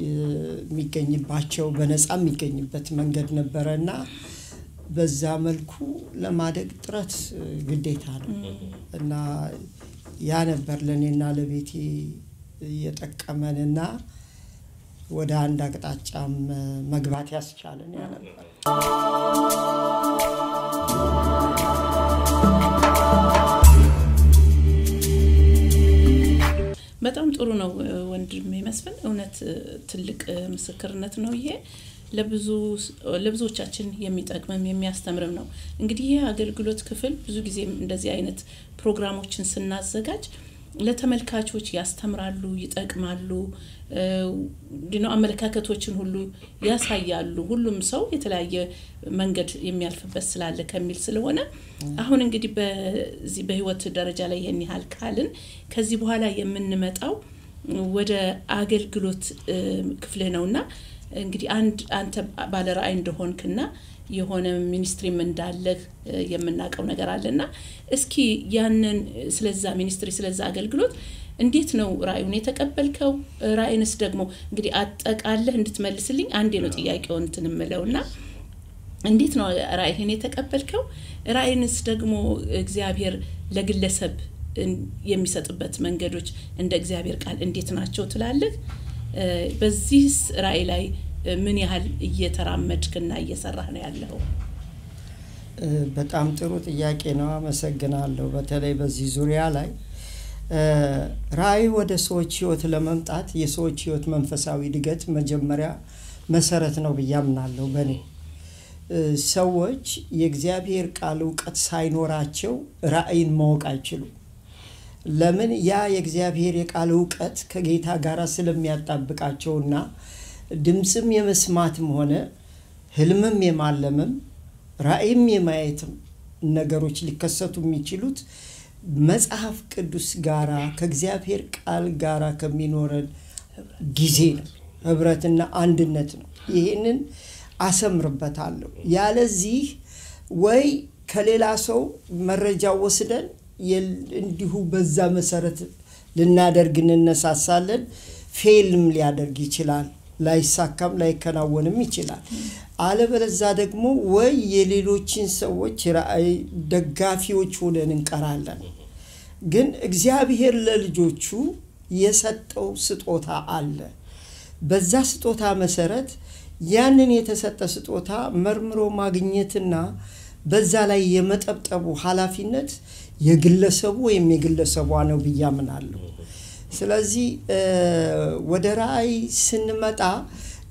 S3: የሚገኝባቸው በነፃ የሚገኝበት መንገድ ነበረ እና በዛ መልኩ ለማደግ ጥረት ግዴታ ነው እና ያ ነበር ለእኔና ለቤቴ የጠቀመንና ወደ አንድ አቅጣጫም መግባት ያስቻለን ያ ነበር።
S1: በጣም ጥሩ ነው ወንድሜ መስፍን። እውነት ትልቅ ምስክርነት ነው ይሄ። ለብዙ ለብዙዎቻችን የሚጠቅምም የሚያስተምርም ነው። እንግዲህ ይህ አገልግሎት ክፍል ብዙ ጊዜ እንደዚህ አይነት ፕሮግራሞችን ስናዘጋጅ ለተመልካቾች ያስተምራሉ፣ ይጠቅማሉ፣ አመለካከቶችን ሁሉ ያሳያሉ። ሁሉም ሰው የተለያየ መንገድ የሚያልፍበት ስላለ ከሚል ስለሆነ አሁን እንግዲህ በዚህ በህይወት ደረጃ ላይ ይህን ያህል ካልን ከዚህ በኋላ የምንመጣው ወደ አገልግሎት ክፍልህ ነውና እንግዲህ አንድ አንተ ባለ ራዕይ እንደሆንክና የሆነ ሚኒስትሪም እንዳለህ የምናውቀው ነገር አለና እስኪ ያንን ስለዛ ሚኒስትሪ ስለዛ አገልግሎት እንዴት ነው ራእዩን የተቀበልከው? ራእይንስ ደግሞ እንግዲህ አጠቃለህ እንድትመልስልኝ አንዴ ነው ጥያቄውን እንትን እምለው እና እንዴት ነው ራእይህን የተቀበልከው? ራእይንስ ደግሞ እግዚአብሔር ለግለሰብ የሚሰጥበት መንገዶች እንደ እግዚአብሔር ቃል እንዴት ናቸው ትላለህ? በዚህስ ራእይ ላይ ምን ያህል እየተራመድክና እየሰራህ ነው ያለው?
S3: በጣም ጥሩ ጥያቄ ነው። አመሰግናለሁ። በተለይ በዚህ ዙሪያ ላይ ራእይ ወደ ሰዎች ህይወት ለመምጣት የሰዎች ህይወት መንፈሳዊ እድገት መጀመሪያ መሰረት ነው ብዬ አምናለሁ። በእኔ ሰዎች የእግዚአብሔር ቃል እውቀት ሳይኖራቸው ራእይን ማወቅ አይችሉም። ለምን? ያ የእግዚአብሔር የቃል እውቀት ከጌታ ጋር ስለሚያጣብቃቸውና ድምፅም የመስማትም ሆነ ህልምም የማለምም ራእይም የማየትም ነገሮች ሊከሰቱ የሚችሉት መጽሐፍ ቅዱስ ጋራ ከእግዚአብሔር ቃል ጋራ ከሚኖረን ጊዜ ነው፣ ህብረትና አንድነት ነው። ይህንን አሰምርበታለሁ። ያለዚህ ወይ ከሌላ ሰው መረጃ ወስደን እንዲሁ በዛ መሰረት ልናደርግ እንነሳሳለን። ፌልም ሊያደርግ ይችላል። ላይሳካም ላይከናወንም ይችላል። አለበለዛ ደግሞ ወይ የሌሎችን ሰዎች ራእይ ደጋፊዎች ሆነን እንቀራለን። ግን እግዚአብሔር ለልጆቹ የሰጠው ስጦታ አለ። በዛ ስጦታ መሰረት ያንን የተሰጠ ስጦታ መርምሮ ማግኘትና በዛ ላይ የመጠብጠቡ ኃላፊነት የግለሰቡ ወይም የግለሰቧ ነው ብዬ አምናለሁ። ስለዚህ ወደ ራእይ ስንመጣ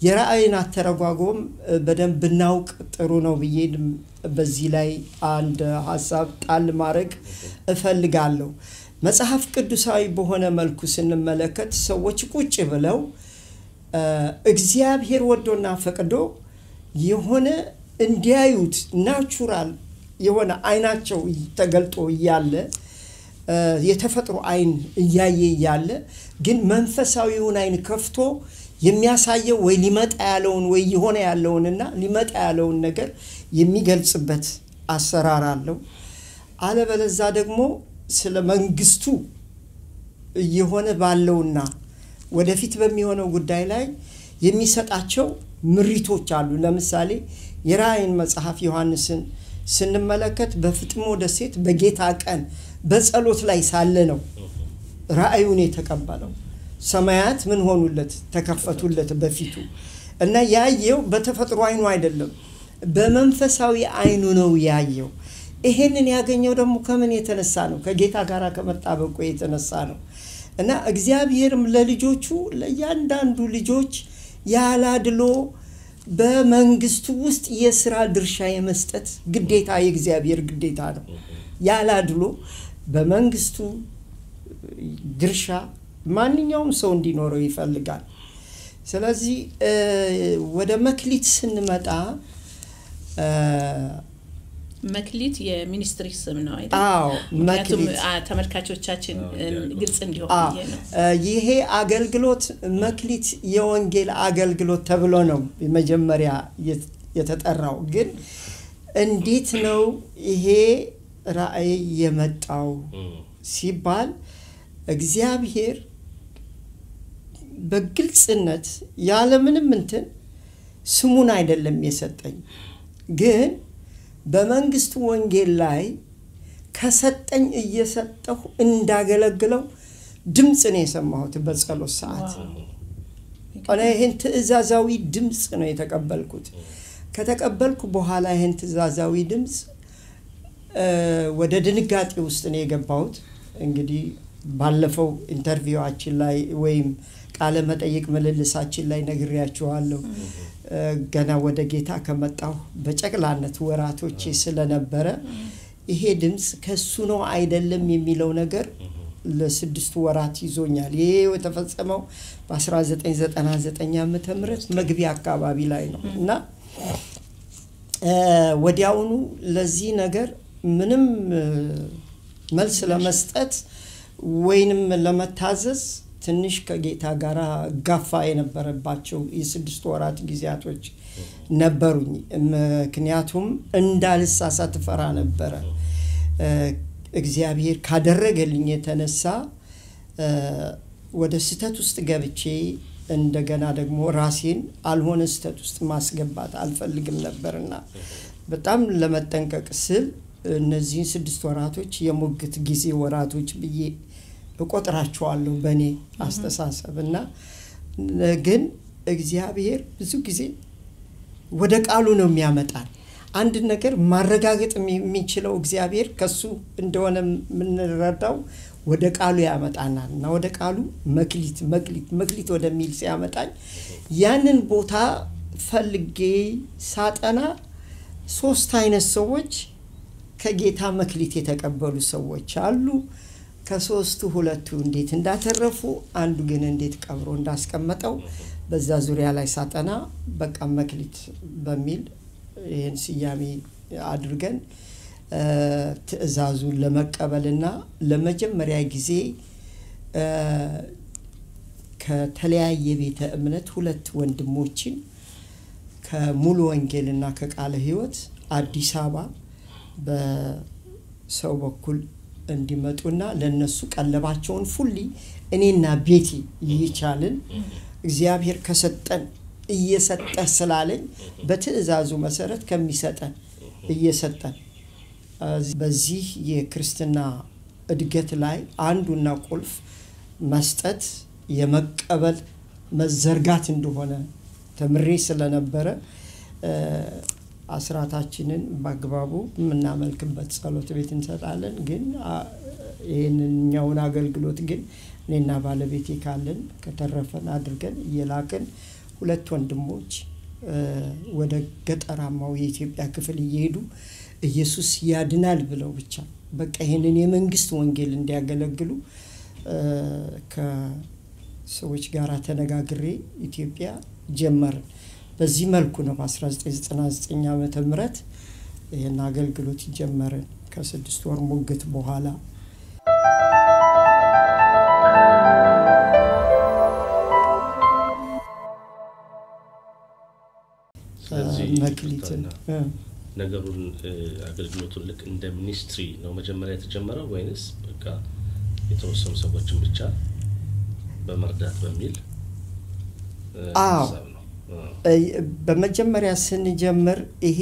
S3: የራእይን አተረጓጎም በደንብ ብናውቅ ጥሩ ነው ብዬ በዚህ ላይ አንድ ሀሳብ ጣል ማድረግ እፈልጋለሁ። መጽሐፍ ቅዱሳዊ በሆነ መልኩ ስንመለከት ሰዎች ቁጭ ብለው እግዚአብሔር ወዶና ፈቅዶ የሆነ እንዲያዩት ናቹራል የሆነ አይናቸው ተገልጦ እያለ የተፈጥሮ አይን እያየ እያለ ግን መንፈሳዊውን አይን ከፍቶ የሚያሳየው ወይ ሊመጣ ያለውን ወይ የሆነ ያለውንና ሊመጣ ያለውን ነገር የሚገልጽበት አሰራር አለው። አለበለዛ ደግሞ ስለ መንግስቱ እየሆነ ባለውና ወደፊት በሚሆነው ጉዳይ ላይ የሚሰጣቸው ምሪቶች አሉ። ለምሳሌ የራእይን መጽሐፍ ዮሐንስን ስንመለከት በፍጥሞ ደሴት በጌታ ቀን በጸሎት ላይ ሳለ ነው ራእዩን የተቀበለው። ሰማያት ምን ሆኑለት? ተከፈቱለት በፊቱ እና ያየው በተፈጥሮ አይኑ አይደለም፣ በመንፈሳዊ አይኑ ነው ያየው። ይሄንን ያገኘው ደግሞ ከምን የተነሳ ነው? ከጌታ ጋር ከመጣበቁ የተነሳ ነው። እና እግዚአብሔርም ለልጆቹ ለእያንዳንዱ ልጆች ያላድሎ በመንግስቱ ውስጥ የስራ ድርሻ የመስጠት ግዴታ የእግዚአብሔር ግዴታ ነው። ያላድሎ በመንግስቱ ድርሻ ማንኛውም ሰው እንዲኖረው ይፈልጋል። ስለዚህ ወደ መክሊት ስንመጣ
S1: መክሊት የሚኒስትሪ ስም ነው አይደል?
S3: አዎ መክሊት
S1: ተመልካቾቻችን ግልጽ እንዲሆን ነው።
S3: ይሄ አገልግሎት መክሊት የወንጌል አገልግሎት ተብሎ ነው መጀመሪያ የተጠራው። ግን እንዴት ነው ይሄ ራእይ የመጣው ሲባል እግዚአብሔር በግልጽነት ያለምንም እንትን ስሙን አይደለም የሰጠኝ ግን በመንግስቱ ወንጌል ላይ ከሰጠኝ እየሰጠሁ እንዳገለግለው ድምፅ ነው የሰማሁት በጸሎት ሰዓት። እኔ ይህን ትእዛዛዊ ድምፅ ነው የተቀበልኩት። ከተቀበልኩ በኋላ ይህን ትእዛዛዊ ድምፅ ወደ ድንጋጤ ውስጥ ነው የገባሁት። እንግዲህ ባለፈው ኢንተርቪዋችን ላይ ወይም ቃለ መጠይቅ ምልልሳችን ላይ ነግሬያችኋለሁ። ገና ወደ ጌታ ከመጣሁ በጨቅላነት ወራቶቼ ስለነበረ ይሄ ድምፅ ከሱ ነው አይደለም የሚለው ነገር ለስድስት ወራት ይዞኛል። ይሄ የተፈጸመው በ1999 ዓ ም መግቢያ አካባቢ ላይ ነው እና ወዲያውኑ ለዚህ ነገር ምንም መልስ ለመስጠት ወይንም ለመታዘዝ ትንሽ ከጌታ ጋር ጋፋ የነበረባቸው የስድስት ወራት ጊዜያቶች ነበሩኝ። ምክንያቱም እንዳልሳሳት ፈራ ነበረ። እግዚአብሔር ካደረገልኝ የተነሳ ወደ ስህተት ውስጥ ገብቼ እንደገና ደግሞ ራሴን አልሆነ ስህተት ውስጥ ማስገባት አልፈልግም ነበርና በጣም ለመጠንቀቅ ስል እነዚህን ስድስት ወራቶች የሙግት ጊዜ ወራቶች ብዬ እቆጥራቸዋለሁ በእኔ አስተሳሰብ እና ግን እግዚአብሔር ብዙ ጊዜ ወደ ቃሉ ነው የሚያመጣል። አንድን ነገር ማረጋገጥ የሚችለው እግዚአብሔር ከሱ እንደሆነ የምንረዳው ወደ ቃሉ ያመጣናል እና ወደ ቃሉ መክሊት መክሊት መክሊት ወደሚል ሲያመጣኝ ያንን ቦታ ፈልጌ ሳጠና ሶስት አይነት ሰዎች ከጌታ መክሊት የተቀበሉ ሰዎች አሉ። ከሶስቱ ሁለቱ እንዴት እንዳተረፉ፣ አንዱ ግን እንዴት ቀብሮ እንዳስቀመጠው በዛ ዙሪያ ላይ ሳጠና በቃ መክሊት በሚል ይህን ስያሜ አድርገን ትዕዛዙን ለመቀበልና ለመጀመሪያ ጊዜ ከተለያየ ቤተ እምነት ሁለት ወንድሞችን ከሙሉ ወንጌልና ከቃለ ሕይወት አዲስ አበባ በሰው በኩል እንዲመጡና ለነሱ ቀለባቸውን ፉሊ እኔና ቤቲ ይቻልን እግዚአብሔር ከሰጠን እየሰጠ ስላለኝ በትዕዛዙ መሰረት ከሚሰጠን እየሰጠን። በዚህ የክርስትና እድገት ላይ አንዱና ቁልፍ መስጠት የመቀበል መዘርጋት እንደሆነ ተምሬ ስለነበረ አስራታችንን በአግባቡ የምናመልክበት ጸሎት ቤት እንሰጣለን። ግን ይህንኛውን አገልግሎት ግን እኔና ባለቤቴ ካለን ከተረፈን አድርገን እየላክን ሁለት ወንድሞች ወደ ገጠራማው የኢትዮጵያ ክፍል እየሄዱ ኢየሱስ ያድናል ብለው ብቻ በቃ ይህንን የመንግስት ወንጌል እንዲያገለግሉ ከሰዎች ጋር ተነጋግሬ ኢትዮጵያ ጀመርን። በዚህ መልኩ ነው በ1999 ዓመተ ምህረት ይህን አገልግሎት ጀመርን ከስድስት ወር ሙግት በኋላ መክሊትን
S2: ነገሩን አገልግሎቱን ልክ እንደ ሚኒስትሪ ነው መጀመሪያ የተጀመረው ወይንስ በቃ የተወሰኑ ሰዎችን ብቻ በመርዳት በሚል
S3: አዎ በመጀመሪያ ስንጀምር ይሄ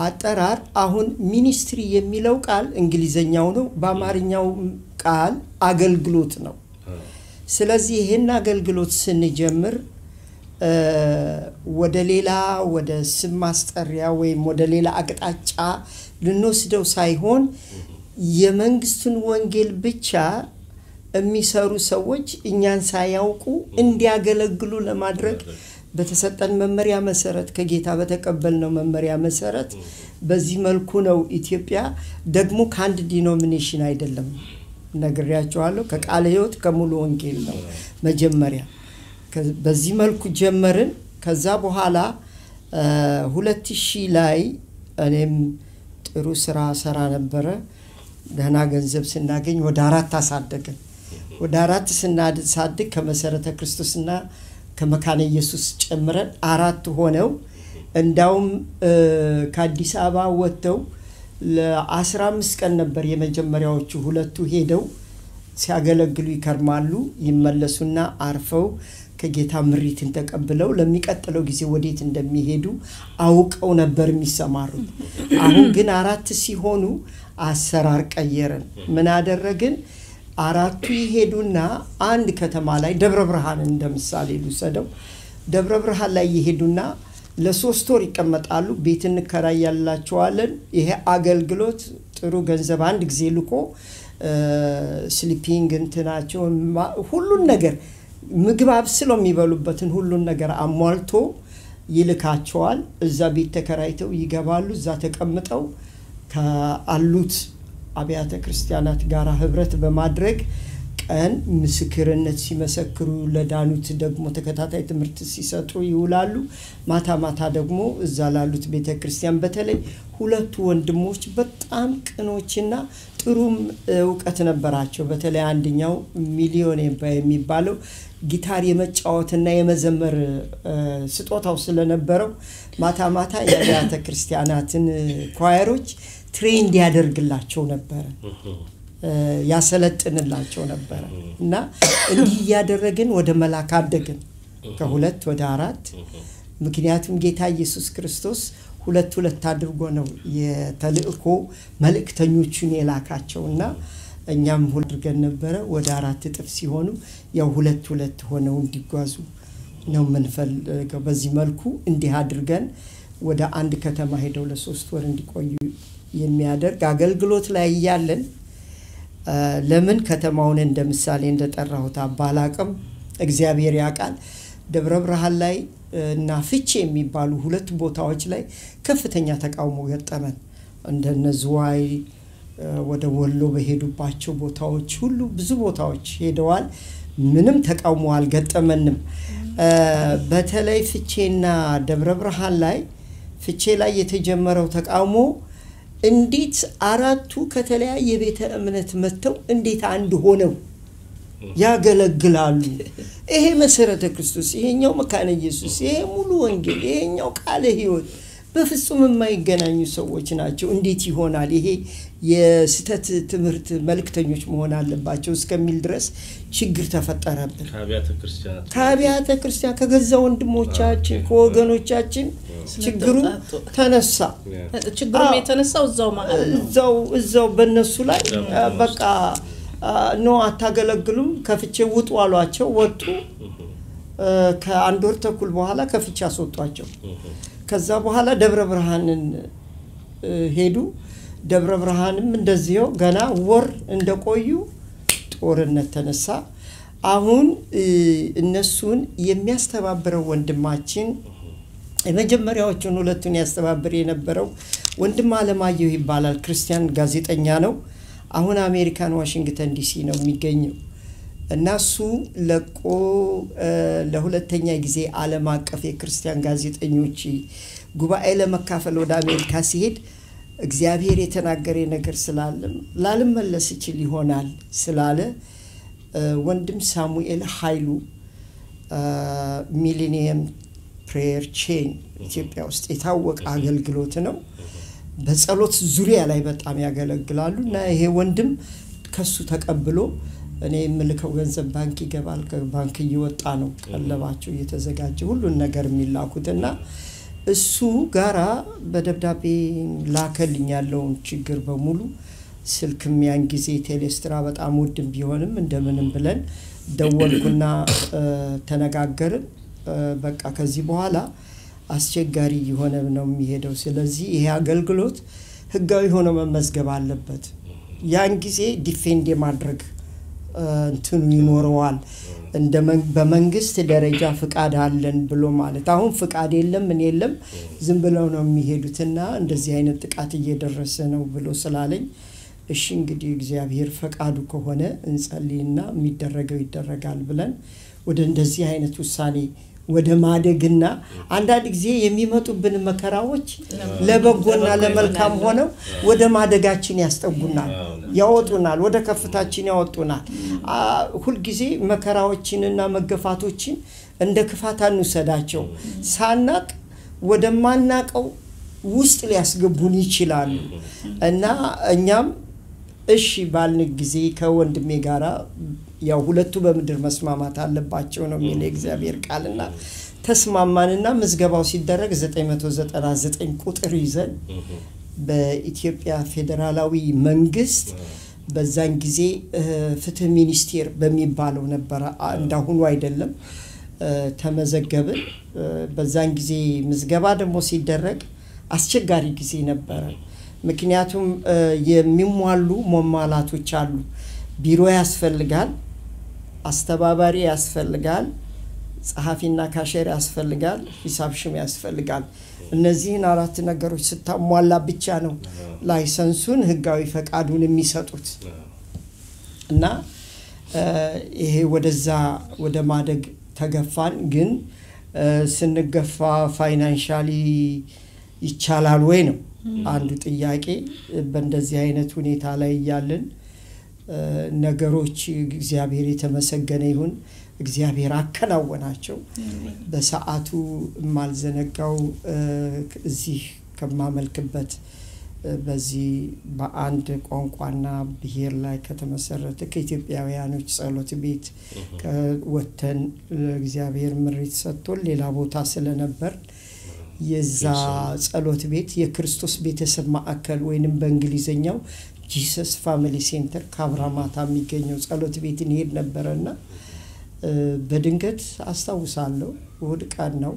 S3: አጠራር አሁን ሚኒስትሪ የሚለው ቃል እንግሊዘኛው ነው። በአማርኛው ቃል አገልግሎት ነው። ስለዚህ ይህን አገልግሎት ስንጀምር ወደ ሌላ ወደ ስም ማስጠሪያ ወይም ወደ ሌላ አቅጣጫ ልንወስደው ሳይሆን የመንግስቱን ወንጌል ብቻ የሚሰሩ ሰዎች እኛን ሳያውቁ እንዲያገለግሉ ለማድረግ በተሰጠን መመሪያ መሰረት ከጌታ በተቀበልነው መመሪያ መሰረት በዚህ መልኩ ነው። ኢትዮጵያ ደግሞ ከአንድ ዲኖሚኔሽን አይደለም፣ ነግሬያቸዋለሁ። ከቃለ ሕይወት ከሙሉ ወንጌል ነው መጀመሪያ። በዚህ መልኩ ጀመርን። ከዛ በኋላ ሁለት ሺህ ላይ እኔም ጥሩ ስራ ሰራ ነበረ። ደህና ገንዘብ ስናገኝ ወደ አራት አሳደግን። ወደ አራት ስናሳድግ ከመሰረተ ክርስቶስና ከመካነ ኢየሱስ ጨምረን አራት ሆነው እንዳውም ከአዲስ አበባ ወጥተው ለአስራ አምስት ቀን ነበር የመጀመሪያዎቹ ሁለቱ ሄደው ሲያገለግሉ ይከርማሉ። ይመለሱና አርፈው ከጌታ ምሪትን ተቀብለው ለሚቀጥለው ጊዜ ወዴት እንደሚሄዱ አውቀው ነበር የሚሰማሩት። አሁን ግን አራት ሲሆኑ አሰራር ቀየርን። ምን አደረግን? አራቱ ይሄዱና አንድ ከተማ ላይ ደብረ ብርሃንን እንደ ምሳሌ ልውሰደው። ደብረ ብርሃን ላይ ይሄዱና ለሶስት ወር ይቀመጣሉ። ቤት እንከራያላቸዋለን። ይሄ አገልግሎት ጥሩ ገንዘብ አንድ ጊዜ ልኮ ስሊፒንግ እንትናቸው ሁሉን ነገር ምግብ አብስለው የሚበሉበትን ሁሉን ነገር አሟልቶ ይልካቸዋል። እዛ ቤት ተከራይተው ይገባሉ። እዛ ተቀምጠው ከአሉት አብያተ ክርስቲያናት ጋር ህብረት በማድረግ ቀን ምስክርነት ሲመሰክሩ ለዳኑት ደግሞ ተከታታይ ትምህርት ሲሰጡ ይውላሉ። ማታ ማታ ደግሞ እዛ ላሉት ቤተ ክርስቲያን በተለይ ሁለቱ ወንድሞች በጣም ቅኖችና ጥሩም እውቀት ነበራቸው። በተለይ አንደኛው ሚሊዮን የሚባለው ጊታር የመጫወትና የመዘመር ስጦታው ስለነበረው ማታ ማታ የአብያተ ክርስቲያናትን choir ኦች train ያደርግላቸው ነበረ። ያሰለጥንላቸው ነበረ። እና እንዲህ እያደረግን ወደ መላክ አደግን። ከሁለት ወደ አራት። ምክንያቱም ጌታ ኢየሱስ ክርስቶስ ሁለት ሁለት አድርጎ ነው የተልእኮ መልእክተኞቹን የላካቸው እና እኛም አድርገን ነበረ። ወደ አራት እጥፍ ሲሆኑ ያው ሁለት ሁለት ሆነው እንዲጓዙ ነው የምንፈልገው። በዚህ መልኩ እንዲህ አድርገን ወደ አንድ ከተማ ሄደው ለሶስት ወር እንዲቆዩ የሚያደርግ አገልግሎት ላይ እያለን ለምን ከተማውን እንደ ምሳሌ እንደጠራሁት ባላቅም እግዚአብሔር ያውቃል። ደብረ ብርሃን ላይ እና ፍቼ የሚባሉ ሁለት ቦታዎች ላይ ከፍተኛ ተቃውሞ ገጠመን። እንደነ ዝዋይ ወደ ወሎ በሄዱባቸው ቦታዎች ሁሉ ብዙ ቦታዎች ሄደዋል። ምንም ተቃውሞ አልገጠመንም። በተለይ ፍቼና ደብረ ብርሃን ላይ ፍቼ ላይ የተጀመረው ተቃውሞ እንዴት አራቱ ከተለያየ ቤተ እምነት መጥተው እንዴት አንድ ሆነው ያገለግላሉ? (laughs) ይሄ መሰረተ ክርስቶስ፣ ይሄኛው መካነ ኢየሱስ፣ ይሄ ሙሉ ወንጌል፣ ይሄኛው ቃለ ሕይወት በፍጹም የማይገናኙ ሰዎች ናቸው። እንዴት ይሆናል? ይሄ የስህተት ትምህርት መልእክተኞች መሆን አለባቸው እስከሚል ድረስ ችግር ተፈጠረብን። ከአብያተ ክርስቲያን ከገዛ ወንድሞቻችን ከወገኖቻችን ችግሩ ተነሳ።
S1: ችግሩ የተነሳው እዛው
S3: እዛው እዛው በእነሱ ላይ በቃ ኖ አታገለግሉም፣ ከፍቼ ውጡ አሏቸው። ወጡ። ከአንድ ወር ተኩል በኋላ ከፍቼ አስወጧቸው። ከዛ በኋላ ደብረ ብርሃንን ሄዱ። ደብረ ብርሃንም እንደዚያው ገና ወር እንደቆዩ ጦርነት ተነሳ። አሁን እነሱን የሚያስተባብረው ወንድማችን የመጀመሪያዎቹን ሁለቱን ያስተባብር የነበረው ወንድም አለማየሁ ይባላል። ክርስቲያን ጋዜጠኛ ነው። አሁን አሜሪካን ዋሽንግተን ዲሲ ነው የሚገኘው እና እሱ ለቆ ለሁለተኛ ጊዜ ዓለም አቀፍ የክርስቲያን ጋዜጠኞች ጉባኤ ለመካፈል ወደ አሜሪካ ሲሄድ እግዚአብሔር የተናገረ ነገር ስላለ ላልመለስ ይችል ይሆናል ስላለ ወንድም ሳሙኤል ኃይሉ Millennium Prayer Chain ኢትዮጵያ ውስጥ የታወቀ አገልግሎት ነው። በጸሎት ዙሪያ ላይ በጣም ያገለግላሉ እና ይሄ ወንድም ከሱ ተቀብሎ እኔ የምልከው ገንዘብ ባንክ ይገባል። ከባንክ እየወጣ ነው ቀለባቸው እየተዘጋጀ ሁሉን ነገር የሚላኩት እና እሱ ጋራ በደብዳቤ ላከልኝ ያለውን ችግር በሙሉ ስልክም ያን ጊዜ ቴሌስትራ በጣም ውድም ቢሆንም እንደምንም ብለን ደወልኩና ተነጋገርን። በቃ ከዚህ በኋላ አስቸጋሪ እየሆነ ነው የሚሄደው። ስለዚህ ይሄ አገልግሎት ህጋዊ ሆኖ መመዝገብ አለበት። ያን ጊዜ ዲፌንድ የማድረግ እንትኑ ይኖረዋል። በመንግስት ደረጃ ፍቃድ አለን ብሎ ማለት አሁን ፍቃድ የለም ምን የለም ዝም ብለው ነው የሚሄዱትና እንደዚህ አይነት ጥቃት እየደረሰ ነው ብሎ ስላለኝ እሺ እንግዲህ እግዚአብሔር ፈቃዱ ከሆነ እንጸልይና የሚደረገው ይደረጋል ብለን ወደ እንደዚህ አይነት ውሳኔ ወደ ማደግና አንዳንድ ጊዜ የሚመጡብን መከራዎች ለበጎና ለመልካም ሆነው ወደ ማደጋችን ያስጠጉናል፣ ያወጡናል፣ ወደ ከፍታችን ያወጡናል። ሁልጊዜ መከራዎችንና መገፋቶችን እንደ ክፋት አንውሰዳቸው። ሳናቅ ወደማናቀው ውስጥ ሊያስገቡን ይችላሉ እና እኛም እሺ ባልን ጊዜ ከወንድሜ ጋራ ያው ሁለቱ በምድር መስማማት አለባቸው ነው የሚል የእግዚአብሔር ቃልና ተስማማንና ምዝገባው ሲደረግ 999 ቁጥር ይዘን በኢትዮጵያ ፌዴራላዊ መንግስት በዛን ጊዜ ፍትህ ሚኒስቴር በሚባለው ነበረ፣ እንዳሁኑ አይደለም። ተመዘገብን። በዛን ጊዜ ምዝገባ ደግሞ ሲደረግ አስቸጋሪ ጊዜ ነበረ። ምክንያቱም የሚሟሉ መሟላቶች አሉ። ቢሮ ያስፈልጋል፣ አስተባባሪ ያስፈልጋል፣ ጸሐፊና ካሸር ያስፈልጋል፣ ሂሳብ ሽም ያስፈልጋል። እነዚህን አራት ነገሮች ስታሟላ ብቻ ነው license ኡን ህጋዊ ፈቃዱን የሚሰጡት እና ይሄ ወደዛ ወደ ማደግ ተገፋን። ግን ስንገፋ financially ይቻላል ወይ ነው አንዱ ጥያቄ። በእንደዚህ አይነት ሁኔታ ላይ እያለን ነገሮች እግዚአብሔር የተመሰገነ ይሁን እግዚአብሔር አከናወናቸው። በሰዓቱ የማልዘነጋው እዚህ ከማመልክበት በዚህ በአንድ ቋንቋና ብሔር ላይ ከተመሰረተ ከኢትዮጵያውያኖች ጸሎት ቤት ወጥተን እግዚአብሔር ምሪት ሰጥቶን ሌላ ቦታ ስለነበር የዛ ጸሎት ቤት የክርስቶስ ቤተሰብ ማዕከል ወይንም በእንግሊዝኛው Jesus Family Centre ካብራማታ የሚገኘው ጸሎት ቤት እንሄድ ነበረና በድንገት አስታውሳለሁ እሁድ ቀን ነው።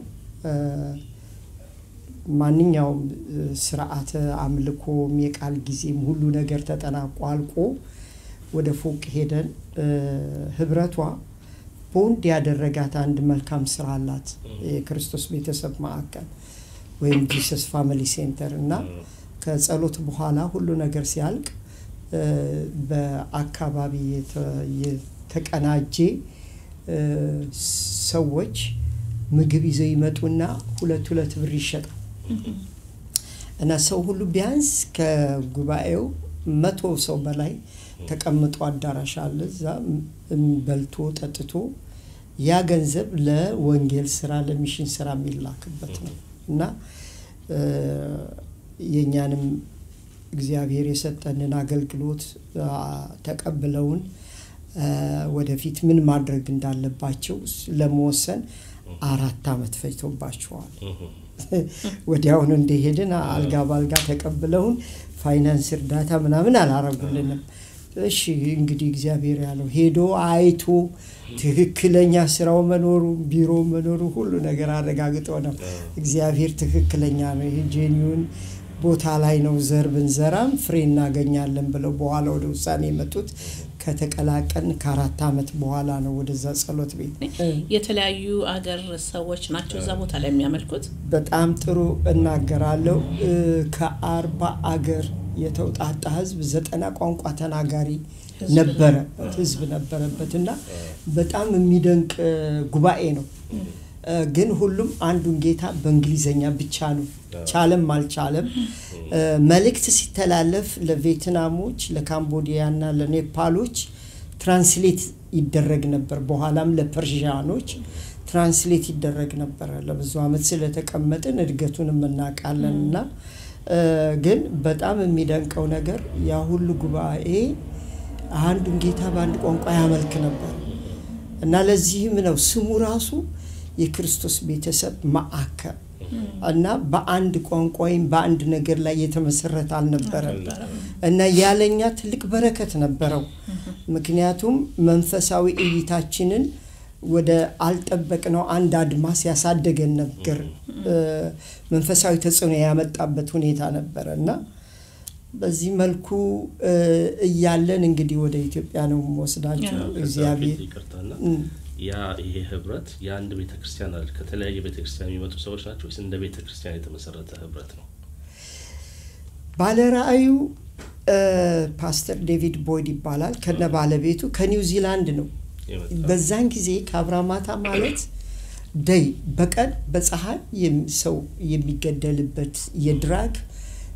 S3: ማንኛውም ስርዓተ አምልኮም የቃል ጊዜም ሁሉ ነገር ተጠናቆ አልቆ ወደ ፎቅ ሄደን ህብረቷ ቦንድ ያደረጋት አንድ መልካም ስራ አላት የክርስቶስ ቤተሰብ ማዕከል ወይም Jesus Family Centre እና ከጸሎት በኋላ ሁሉ ነገር ሲያልቅ በአካባቢ የተቀናጀ ሰዎች ምግብ ይዘው ይመጡና ሁለት ሁለት ብር ይሸጣል እና ሰው ሁሉ ቢያንስ ከጉባኤው መቶ ሰው በላይ ተቀምጦ አዳራሽ አለ። እዛ በልቶ ጠጥቶ ያ ገንዘብ ለወንጌል ስራ ለሚሽን ስራ የሚላክበት ነው እና የእኛንም እግዚአብሔር የሰጠንን አገልግሎት ተቀብለውን ወደፊት ምን ማድረግ እንዳለባቸው ለመወሰን አራት አመት ፈጅቶባቸዋል። ወዲያውኑ እንደሄድን አልጋ ባልጋ ተቀብለውን ፋይናንስ እርዳታ ምናምን አላረጉልንም። እሺ እንግዲህ እግዚአብሔር ያለው ሄዶ አይቶ ትክክለኛ ስራው መኖሩ ቢሮ መኖሩ ሁሉ ነገር አረጋግጦ ነው። እግዚአብሔር ትክክለኛ ነው፣ ይህ ጄኒውን ቦታ ላይ ነው ዘር ብንዘራም ፍሬ እናገኛለን ብለው በኋላ ወደ ውሳኔ የመጡት ከተቀላቀልን ከአራት አመት በኋላ ነው ወደዛ ጸሎት ቤት
S1: የተለያዩ አገር ሰዎች ናቸው እዛ ቦታ ላይ የሚያመልኩት።
S3: በጣም ጥሩ እናገራለሁ። ከአርባ አገር የተውጣጣ ህዝብ ዘጠና ቋንቋ ተናጋሪ ነበረ ህዝብ ነበረበት እና በጣም የሚደንቅ ጉባኤ ነው። ግን ሁሉም አንዱን ጌታ በእንግሊዘኛ ብቻ ነው ቻለም አልቻለም። መልእክት ሲተላለፍ ለቬትናሞች ለካምቦዲያና ለኔፓሎች translate ይደረግ ነበር። በኋላም ለ Persian ኦች translate ይደረግ ነበረ። ለብዙ አመት ስለተቀመጥን እድገቱንም እናውቃለን። እና ግን በጣም የሚደንቀው ነገር ያ ሁሉ ጉባኤ አንዱን ጌታ በአንድ ቋንቋ ያመልክ ነበር። እና ለዚህም ነው ስሙ ራሱ የክርስቶስ ቤተሰብ ማዕከል እና በአንድ ቋንቋ ወይም በአንድ ነገር ላይ የተመሰረተ አልነበረም። እና ያለኛ ትልቅ በረከት ነበረው። ምክንያቱም መንፈሳዊ እይታችንን ወደ አልጠበቅነው አንድ አድማስ ያሳደገን ነገር መንፈሳዊ ተጽዕኖ ያመጣበት ሁኔታ ነበረ እና በዚህ መልኩ እያለን እንግዲህ ወደ ኢትዮጵያ ነው የምወስዳቸው። እግዚአብሔር
S2: ያ ይሄ ህብረት የአንድ ቤተ ክርስቲያን አለ ከተለያየ ቤተ ክርስቲያን የሚመጡ ሰዎች ናቸው ወይስ እንደ ቤተ ክርስቲያን የተመሰረተ ህብረት ነው?
S3: ባለ ራእዩ ፓስተር ዴቪድ ቦይድ ይባላል። ከነ ባለቤቱ ከኒውዚላንድ ነው። በዛን ጊዜ ከአብራማታ ማለት day በቀን በፀሐይ ሰው የሚገደልበት የ drug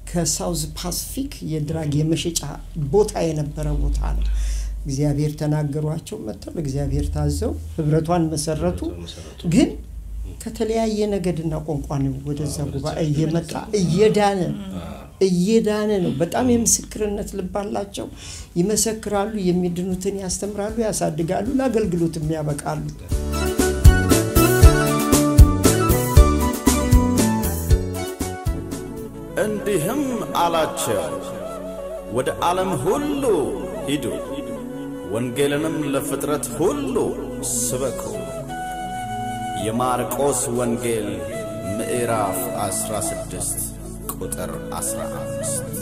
S3: ከ South Pacific የ drug የመሸጫ ቦታ የነበረ ቦታ ነው። እግዚአብሔር ተናገሯቸው መጥተው እግዚአብሔር ታዘው ህብረቷን መሰረቱ። ግን ከተለያየ ነገድና ቋንቋ ነው ወደዛ ጉባኤ እየመጣ እየዳነ እየዳነ ነው። በጣም የምስክርነት ልብ አላቸው። ይመሰክራሉ፣ የሚድኑትን ያስተምራሉ፣ ያሳድጋሉ፣ ለአገልግሎትም ያበቃሉ።
S4: እንዲህም አላቸው፣ ወደ ዓለም ሁሉ ሂዱ ወንጌልንም ለፍጥረት ሁሉ ስበኩ። የማርቆስ ወንጌል ምዕራፍ 16 ቁጥር 15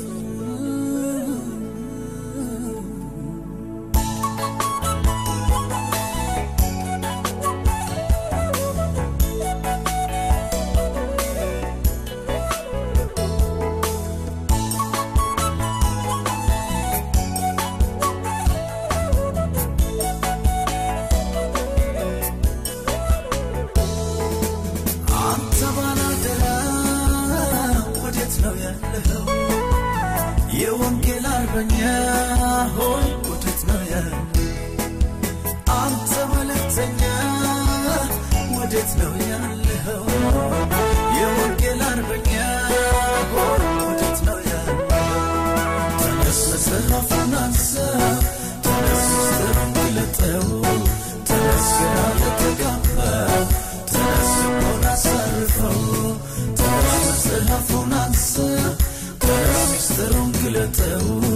S5: to